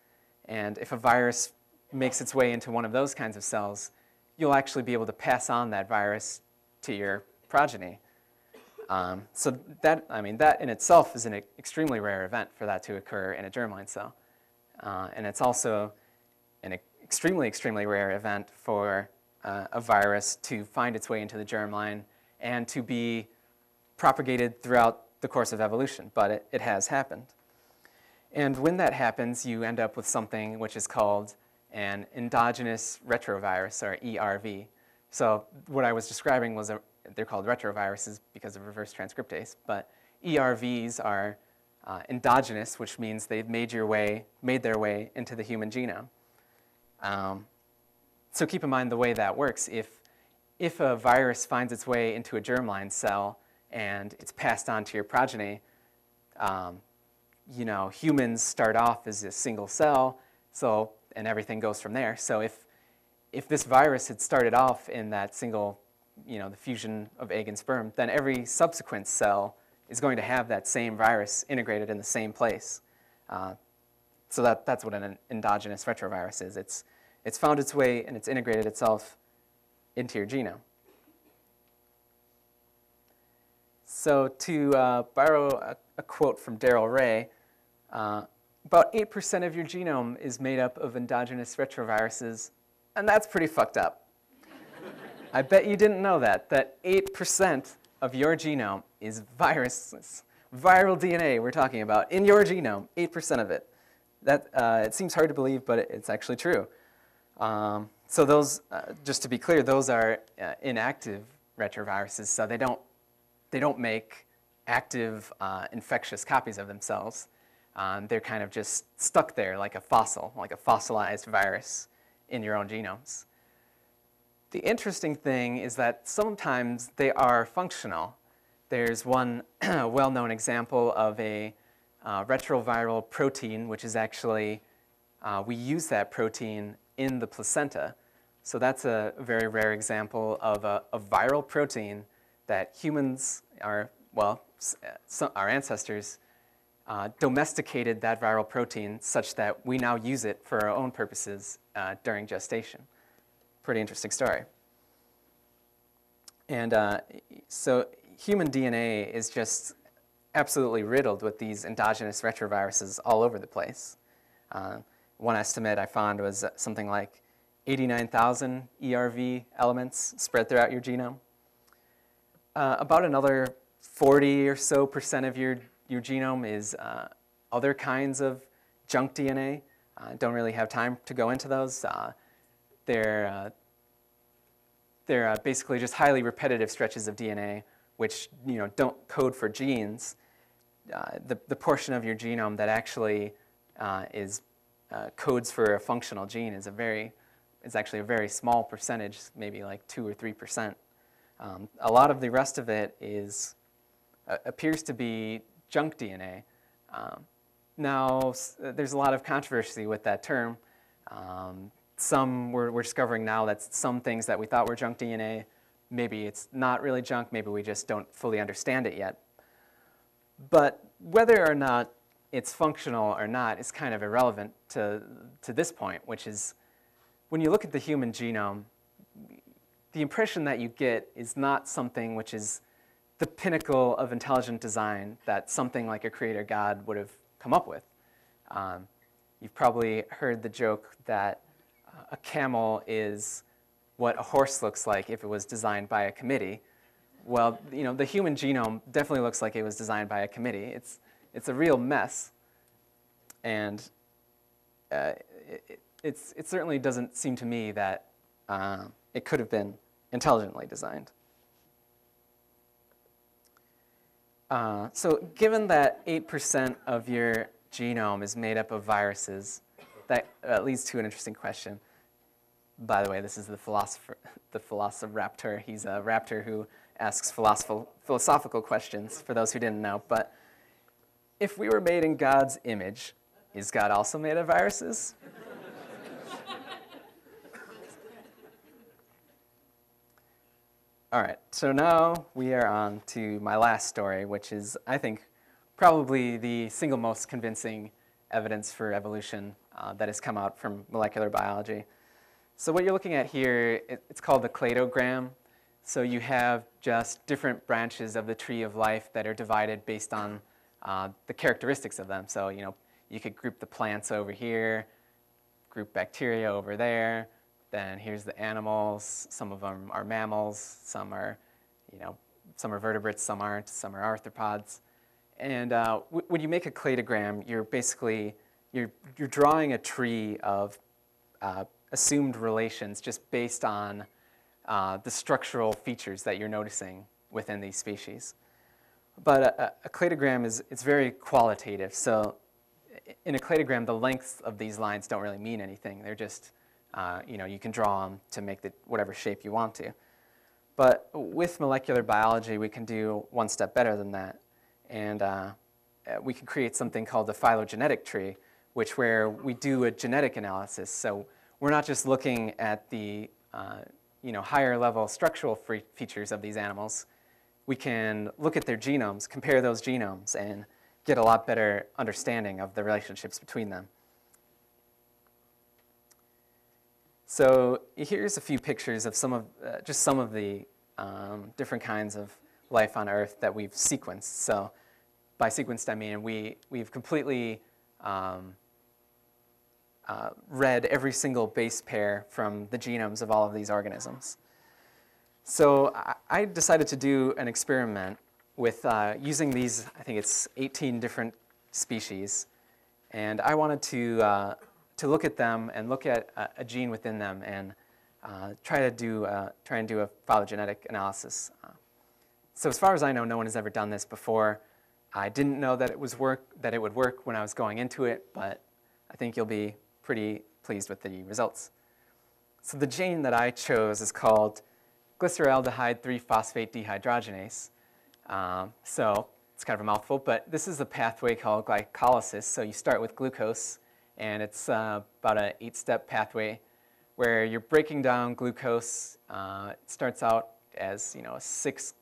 And if a virus makes its way into one of those kinds of cells, you'll actually be able to pass on that virus to your progeny. Um, so that, I mean, that in itself is an extremely rare event for that to occur in a germline cell. Uh, and it's also an extremely, extremely rare event for uh, a virus to find its way into the germline and to be propagated throughout the course of evolution, but it, it has happened. And when that happens, you end up with something which is called an endogenous retrovirus, or ERV. So what I was describing was a, they're called retroviruses because of reverse transcriptase, but ERVs are uh, endogenous, which means they've made your way, made their way into the human genome. Um, so keep in mind the way that works. If, if a virus finds its way into a germline cell and it's passed on to your progeny, um, you know, humans start off as a single cell, so, and everything goes from there. So if, if this virus had started off in that single, you know, the fusion of egg and sperm, then every subsequent cell is going to have that same virus integrated in the same place. Uh, so that, that's what an endogenous retrovirus is. It's, it's found its way and it's integrated itself into your genome. So to uh, borrow a, a, quote from Daryl Ray, uh, about 8% of your genome is made up of endogenous retroviruses, and that's pretty fucked up. I bet you didn't know that, that 8% of your genome is viruses, viral DNA we're talking about, in your genome, 8% of it. That, uh, it seems hard to believe, but it's actually true. Um, so those, uh, just to be clear, those are uh, inactive retroviruses, so they don't, they don't make active uh, infectious copies of themselves. Um, they're kind of just stuck there like a fossil, like a fossilized virus in your own genomes. The interesting thing is that sometimes they are functional. There's one well-known example of a uh, retroviral protein, which is actually, uh, we use that protein in the placenta. So that's a very rare example of a, a viral protein that humans, are, well, uh, our ancestors, uh, domesticated that viral protein such that we now use it for our own purposes uh, during gestation. Pretty interesting story. And uh, so human DNA is just absolutely riddled with these endogenous retroviruses all over the place. Uh, one estimate I found was something like 89,000 ERV elements spread throughout your genome. Uh, about another 40 or so percent of your, your genome is uh, other kinds of junk DNA. I uh, don't really have time to go into those. Uh, they're uh, they're uh, basically just highly repetitive stretches of DNA which you know, don't code for genes. the, the portion of your genome that actually is codes for a functional gene is a very, is actually a very small percentage, maybe like two or three percent. Um, a lot of the rest of it is uh, appears to be junk DNA. Um, now, there's a lot of controversy with that term. Um, some we're, we're discovering now that some things that we thought were junk DNA, maybe it's not really junk, maybe we just don't fully understand it yet. But whether or not it's functional or not is kind of irrelevant to, to this point, which is when you look at the human genome, the impression that you get is not something which is the pinnacle of intelligent design that something like a creator God would have come up with. Um, you've probably heard the joke that uh, a camel is what a horse looks like if it was designed by a committee. Well, you know, the human genome definitely looks like it was designed by a committee. It's, it's a real mess. And uh, it, it certainly doesn't seem to me that uh, it could have been intelligently designed. Uh, so given that 8% of your genome is made up of viruses, that uh, leads to an interesting question. By the way, this is the philosopher, the philosopher raptor. He's a raptor who asks philosophical questions, for those who didn't know. But if we were made in God's image, is God also made of viruses? All right, so now we are on to my last story, which is, I think, probably the single most convincing evidence for evolution uh, that has come out from molecular biology. So what you're looking at here, it, it's called the cladogram. So you have just different branches of the tree of life that are divided based on uh, the characteristics of them. So you know, you could group the plants over here, group bacteria over there. Then here's the animals. Some of them are mammals. Some are, you know, some are vertebrates. Some aren't. Some are arthropods. And uh, when you make a cladogram, you're basically you're, you're drawing a tree of uh, assumed relations just based on uh, the structural features that you're noticing within these species. But a, a, cladogram is it's very qualitative. So in a cladogram, the lengths of these lines don't really mean anything. They're just, uh, you know, you can draw them to make the, whatever shape you want to. But with molecular biology, we can do one step better than that. And uh, we can create something called the phylogenetic tree, which where we do a genetic analysis. So we're not just looking at the uh, you know, higher level structural features of these animals. We can look at their genomes, compare those genomes, and get a lot better understanding of the relationships between them. So here's a few pictures of some of, uh, just some of the um, different kinds of life on Earth that we've sequenced. So by sequenced, I mean we, we've completely um, uh, read every single base pair from the genomes of all of these organisms. So I, I decided to do an experiment with uh, using these, I think it's 18 different species, and I wanted to, uh, to look at them and look at a, a gene within them and uh, try to do, uh, try and do a phylogenetic analysis. Uh, so as far as I know, no one has ever done this before. I didn't know that it, was work, that it would work when I was going into it, but I think you'll be pretty pleased with the results. So the gene that I chose is called glyceraldehyde 3-phosphate dehydrogenase. Um, so it's kind of a mouthful, but this is a pathway called glycolysis. So you start with glucose, and it's uh, about an eight-step pathway where you're breaking down glucose. Uh, it starts out as you know a six,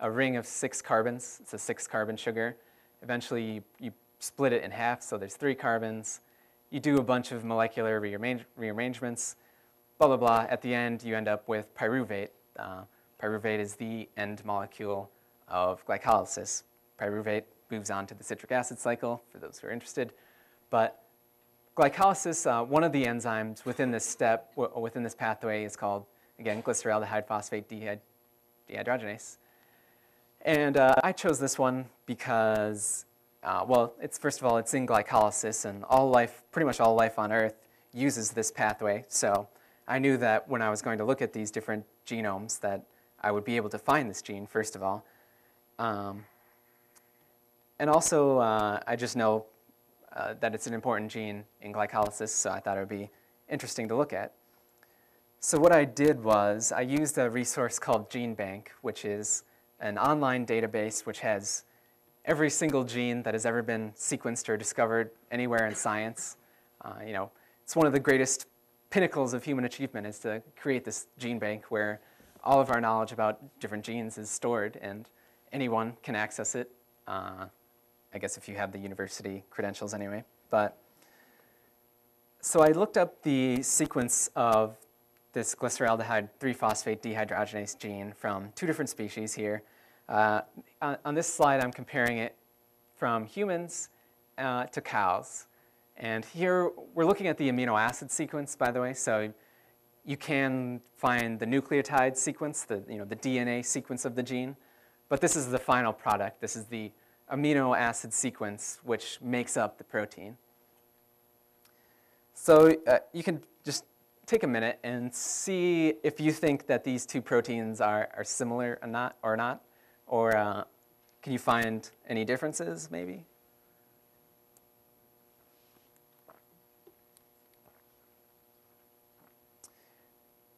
a ring of six carbons. It's a six-carbon sugar. Eventually, you, you split it in half, so there's three carbons you do a bunch of molecular rearrange rearrangements, blah, blah, blah. At the end, you end up with pyruvate. Uh, pyruvate is the end molecule of glycolysis. Pyruvate moves on to the citric acid cycle, for those who are interested. But glycolysis, uh, one of the enzymes within this step, within this pathway is called, again, glyceraldehyde phosphate dehydrogenase. And uh, I chose this one because uh, well, it's first of all, it's in glycolysis, and all life, pretty much all life on Earth, uses this pathway. So I knew that when I was going to look at these different genomes, that I would be able to find this gene first of all. Um, and also, uh, I just know uh, that it's an important gene in glycolysis, so I thought it would be interesting to look at. So what I did was I used a resource called GenBank, which is an online database which has every single gene that has ever been sequenced or discovered anywhere in science. Uh, you know, it's one of the greatest pinnacles of human achievement is to create this gene bank where all of our knowledge about different genes is stored and anyone can access it. Uh, I guess if you have the university credentials anyway. But so I looked up the sequence of this glyceraldehyde 3-phosphate dehydrogenase gene from two different species here. Uh, on, on, this slide, I'm comparing it from humans uh, to cows. And here, we're looking at the amino acid sequence, by the way. So you can find the nucleotide sequence, the, you know, the DNA sequence of the gene. But this is the final product. This is the amino acid sequence, which makes up the protein. So uh, you can just take a minute and see if you think that these two proteins are, are similar or not, or not. Or uh, can you find any differences, maybe?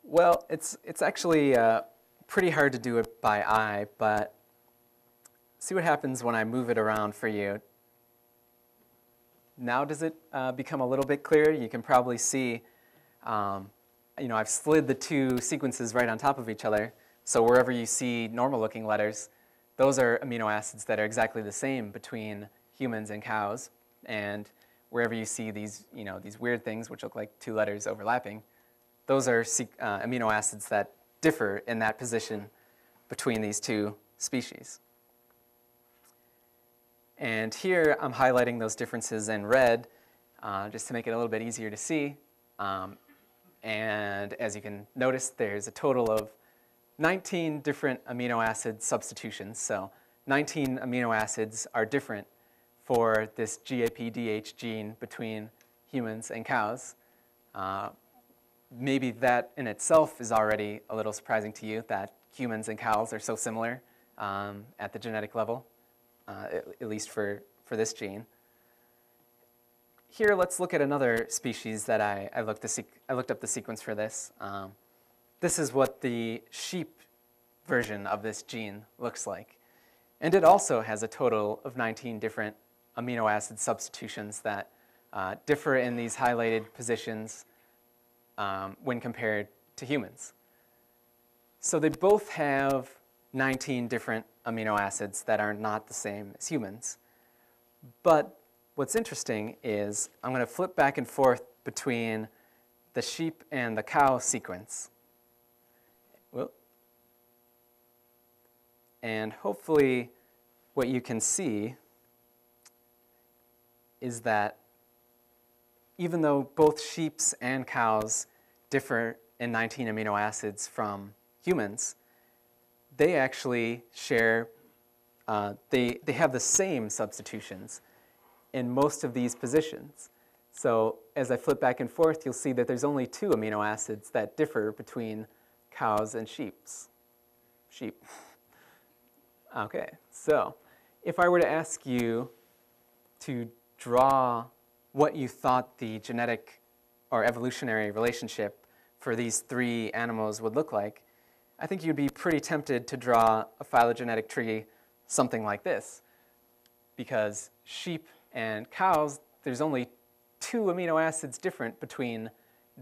Well, it's, it's actually uh, pretty hard to do it by eye, but see what happens when I move it around for you. Now does it uh, become a little bit clearer? You can probably see, um, you know, I've slid the two sequences right on top of each other. So wherever you see normal looking letters, those are amino acids that are exactly the same between humans and cows. And wherever you see these, you know, these weird things which look like two letters overlapping, those are uh, amino acids that differ in that position between these two species. And here I'm highlighting those differences in red uh, just to make it a little bit easier to see. Um, and as you can notice, there's a total of 19 different amino acid substitutions. So 19 amino acids are different for this GAPDH gene between humans and cows. Uh, maybe that in itself is already a little surprising to you that humans and cows are so similar um, at the genetic level, uh, at, least for, for this gene. Here, let's look at another species that I, I, looked, I looked up the sequence for this. Um, this is what the sheep version of this gene looks like. And it also has a total of 19 different amino acid substitutions that uh, differ in these highlighted positions um, when compared to humans. So they both have 19 different amino acids that are not the same as humans. But what's interesting is I'm going to flip back and forth between the sheep and the cow sequence. And hopefully what you can see is that even though both sheeps and cows differ in 19 amino acids from humans, they actually share, uh, they, they have the same substitutions in most of these positions. So as I flip back and forth, you'll see that there's only two amino acids that differ between cows and sheeps. Sheep. Okay, so if I were to ask you to draw what you thought the genetic or evolutionary relationship for these three animals would look like, I think you'd be pretty tempted to draw a phylogenetic tree something like this. Because sheep and cows, there's only two amino acids different between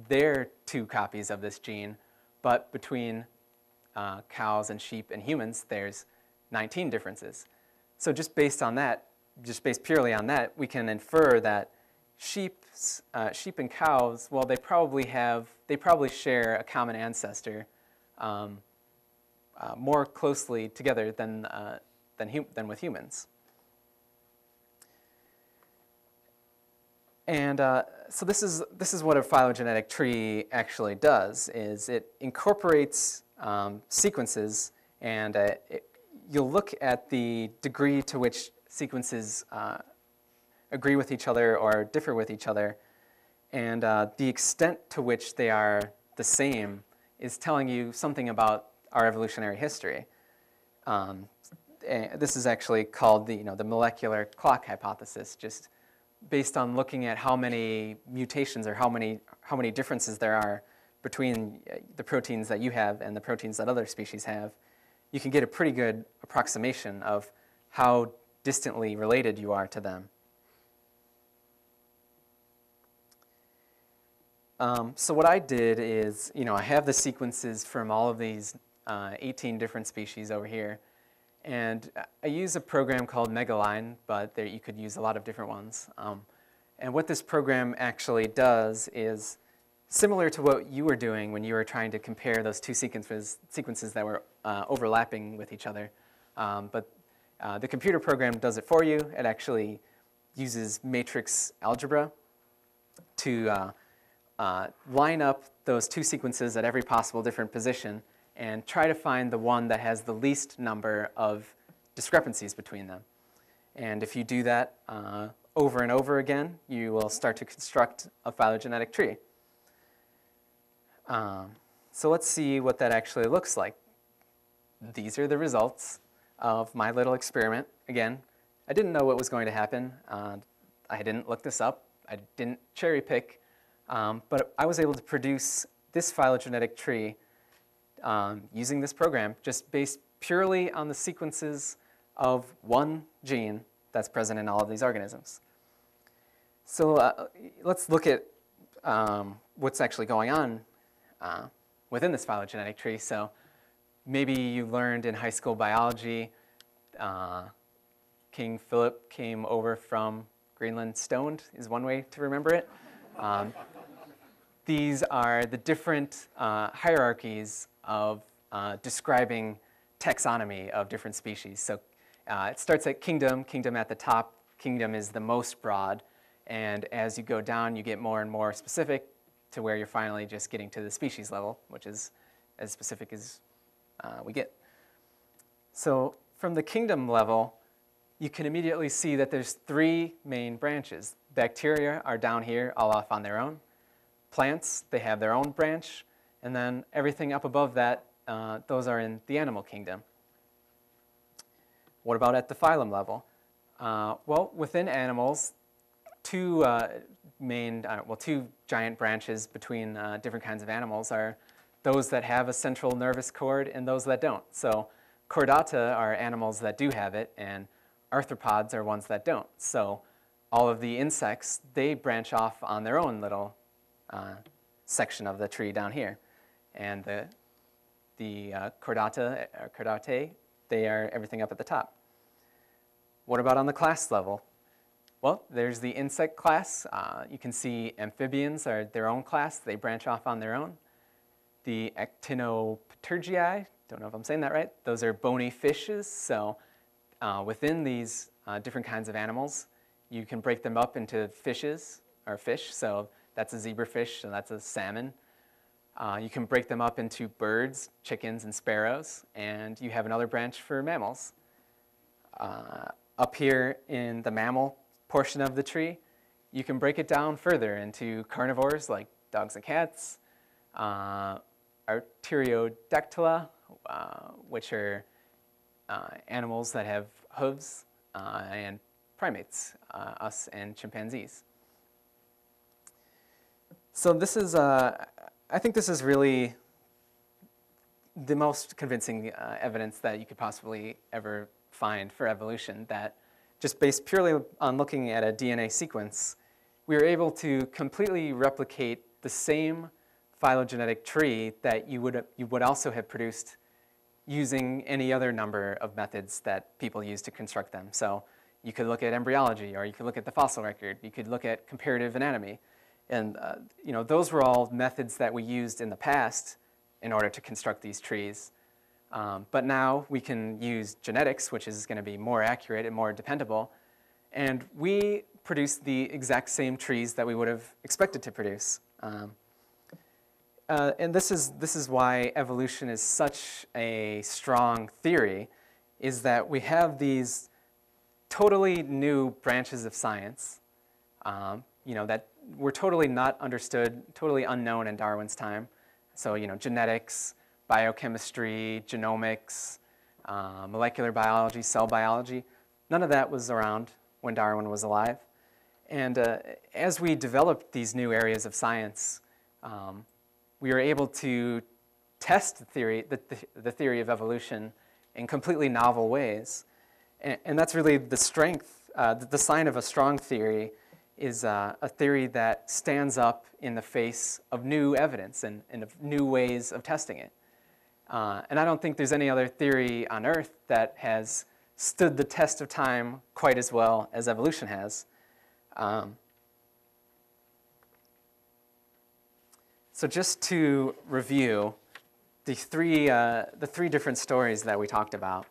their two copies of this gene, but between uh, cows and sheep and humans, there's 19 differences. So just based on that, just based purely on that, we can infer that sheep, uh, sheep and cows, well, they probably have, they probably share a common ancestor um, uh, more closely together than, uh, than, than with humans. And uh, so this is, this is what a phylogenetic tree actually does, is it incorporates um, sequences and uh, it you'll look at the degree to which sequences uh, agree with each other or differ with each other, and uh, the extent to which they are the same is telling you something about our evolutionary history. Um, this is actually called the, you know, the molecular clock hypothesis, just based on looking at how many mutations or how many, how many differences there are between uh, the proteins that you have and the proteins that other species have you can get a pretty good approximation of how distantly related you are to them. Um, so what I did is, you know, I have the sequences from all of these uh, 18 different species over here. And I use a program called MegAlign, but there you could use a lot of different ones. Um, and what this program actually does is similar to what you were doing when you were trying to compare those two sequences, sequences that were uh, overlapping with each other. Um, but uh, the computer program does it for you. It actually uses matrix algebra to uh, uh line up those two sequences at every possible different position and try to find the one that has the least number of discrepancies between them. And if you do that uh, over and over again, you will start to construct a phylogenetic tree. Um, so let's see what that actually looks like. These are the results of my little experiment. Again, I didn't know what was going to happen. Uh, I didn't look this up. I didn't cherry pick. Um, but I was able to produce this phylogenetic tree um, using this program just based purely on the sequences of one gene that's present in all of these organisms. So uh, let's look at um, what's actually going on uh, within this phylogenetic tree. So maybe you learned in high school biology, uh, King Philip came over from Greenland stoned is one way to remember it. Um, these are the different uh, hierarchies of uh, describing taxonomy of different species. So uh, it starts at kingdom, kingdom at the top. Kingdom is the most broad. And as you go down, you get more and more specific to where you're finally just getting to the species level, which is as specific as uh, we get. So from the kingdom level, you can immediately see that there's three main branches. Bacteria are down here, all off on their own. Plants, they have their own branch. And then everything up above that, uh, those are in the animal kingdom. What about at the phylum level? Uh, well, within animals, two uh, main, uh, well, two giant branches between uh, different kinds of animals are those that have a central nervous cord and those that don't. So chordata are animals that do have it, and arthropods are ones that don't. So all of the insects, they branch off on their own little uh, section of the tree down here. And the, the uh, chordata, or uh, chordate, they are everything up at the top. What about on the class level? Well, there's the insect class. Uh, you can see amphibians are their own class. They branch off on their own. The actinopterygii, don't know if I'm saying that right, those are bony fishes. So uh, within these uh, different kinds of animals, you can break them up into fishes or fish. So that's a zebrafish and that's a salmon. Uh, you can break them up into birds, chickens, and sparrows. And you have another branch for mammals. Uh, up here in the mammal portion of the tree, you can break it down further into carnivores like dogs and cats, uh, Artiodactyla, uh, which are uh, animals that have hooves, uh, and primates, uh, us and chimpanzees. So this is, uh, I think this is really the most convincing uh, evidence that you could possibly ever find for evolution that just based purely on looking at a DNA sequence, we were able to completely replicate the same phylogenetic tree that you would, you would also have produced using any other number of methods that people use to construct them. So you could look at embryology, or you could look at the fossil record, you could look at comparative anatomy. And uh, you know, those were all methods that we used in the past in order to construct these trees. Um, but now we can use genetics, which is going to be more accurate and more dependable, and we produce the exact same trees that we would have expected to produce. Um, uh, and this is, this is why evolution is such a strong theory, is that we have these totally new branches of science, um, you know, that were totally not understood, totally unknown in Darwin's time. So, you know, genetics, biochemistry, genomics, uh, molecular biology, cell biology, none of that was around when Darwin was alive. And uh, as we developed these new areas of science, um, we were able to test the theory, the, the, the, theory of evolution in completely novel ways. And, and that's really the strength, uh, the, the, sign of a strong theory is uh, a theory that stands up in the face of new evidence and, and of new ways of testing it. Uh, and I don't think there's any other theory on Earth that has stood the test of time quite as well as evolution has. Um, So just to review the three, uh, the three different stories that we talked about.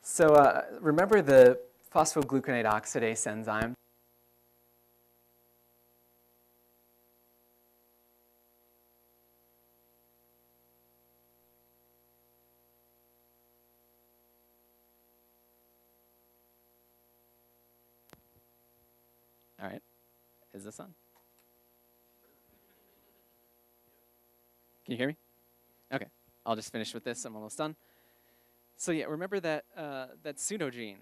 So uh, remember the phosphogluconate oxidase enzyme All right. Is this on? Can you hear me? Okay, I'll just finish with this. I'm almost done. So yeah, remember that uh, that pseudogene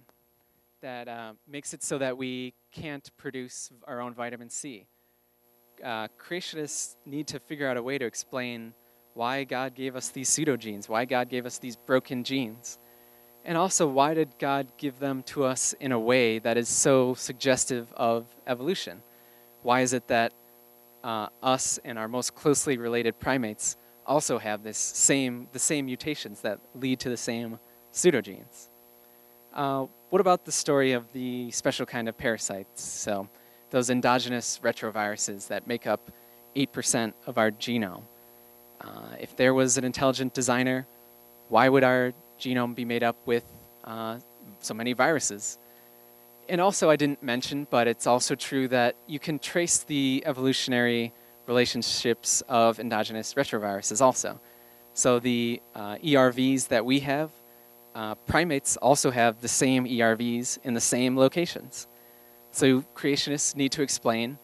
that uh, makes it so that we can't produce our own vitamin C. Uh, creationists need to figure out a way to explain why God gave us these pseudogenes, why God gave us these broken genes, and also why did God give them to us in a way that is so suggestive of evolution? Why is it that uh, us and our most closely related primates also have this same, the same mutations that lead to the same pseudogenes. uh, what about the story of the special kind of parasites? So those endogenous retroviruses that make up 8% of our genome. Uh, if there was an intelligent designer, why would our genome be made up with uh, so many viruses? And also, I didn't mention, but it's also true that you can trace the evolutionary relationships of endogenous retroviruses also. So the uh, ERVs that we have, uh, primates also have the same ERVs in the same locations. So creationists need to explain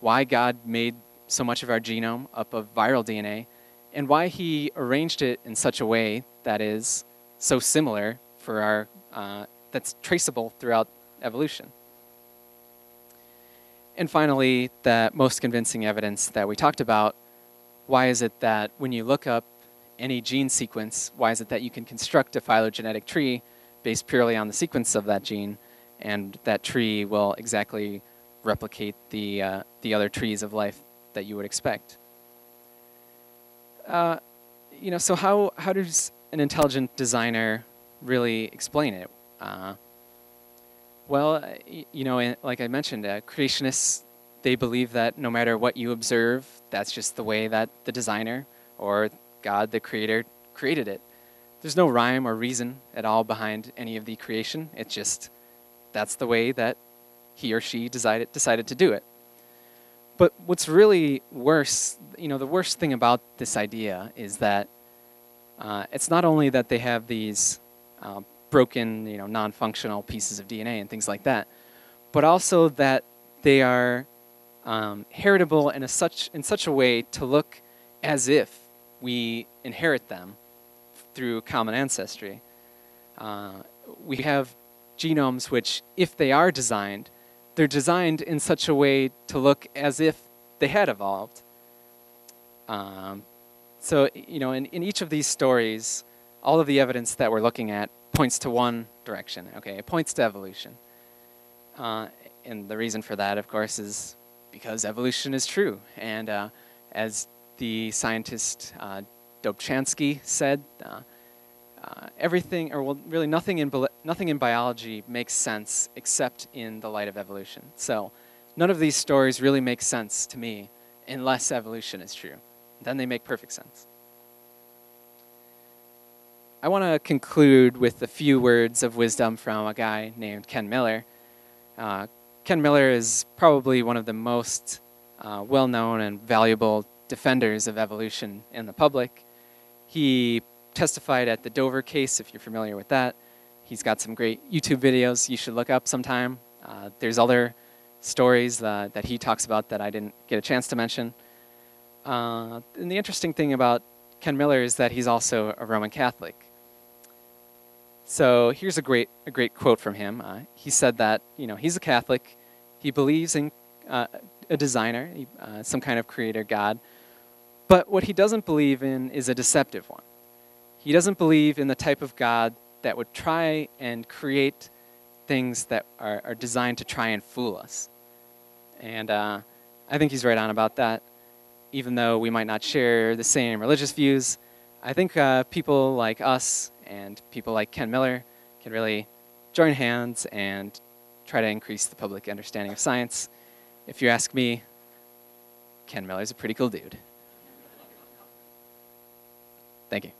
why God made so much of our genome up of viral DNA and why he arranged it in such a way that is so similar for our, uh, that's traceable throughout evolution. And finally, the most convincing evidence that we talked about, why is it that when you look up any gene sequence, why is it that you can construct a phylogenetic tree based purely on the sequence of that gene, and that tree will exactly replicate the, uh, the other trees of life that you would expect. Uh, you know, so how, how does an intelligent designer really explain it? Uh, well, you know, like I mentioned, uh, creationists, they believe that no matter what you observe, that's just the way that the designer or God, the creator, created it. There's no rhyme or reason at all behind any of the creation. It's just that's the way that he or she decided, decided to do it. But what's really worse, you know, the worst thing about this idea is that uh, it's not only that they have these uh, broken, you know, non-functional pieces of DNA and things like that, but also that they are um, heritable in a such in such a way to look as if we inherit them through common ancestry. Uh, we have genomes which, if they are designed, they're designed in such a way to look as if they had evolved. Um, so, you know, in, in each of these stories, all of the evidence that we're looking at points to one direction, okay? It points to evolution. Uh, and the reason for that, of course, is because evolution is true. And uh, as the scientist uh, Dobzhansky said, uh, uh, everything, or well, really nothing in, nothing in biology makes sense except in the light of evolution. So none of these stories really make sense to me unless evolution is true. Then they make perfect sense. I want to conclude with a few words of wisdom from a guy named Ken Miller. Uh, Ken Miller is probably one of the most uh, well-known and valuable defenders of evolution in the public. He testified at the Dover case, if you're familiar with that. He's got some great YouTube videos you should look up sometime. Uh, there's other stories uh, that he talks about that I didn't get a chance to mention. Uh, and the interesting thing about Ken Miller is that he's also a Roman Catholic. So here's a great, a great quote from him. Uh, he said that you know he's a Catholic, he believes in uh, a designer, uh, some kind of creator God, but what he doesn't believe in is a deceptive one. He doesn't believe in the type of God that would try and create things that are, are designed to try and fool us. And uh, I think he's right on about that. Even though we might not share the same religious views, I think uh, people like us and people like Ken Miller can really join hands and try to increase the public understanding of science. If you ask me, Ken Miller's a pretty cool dude. Thank you.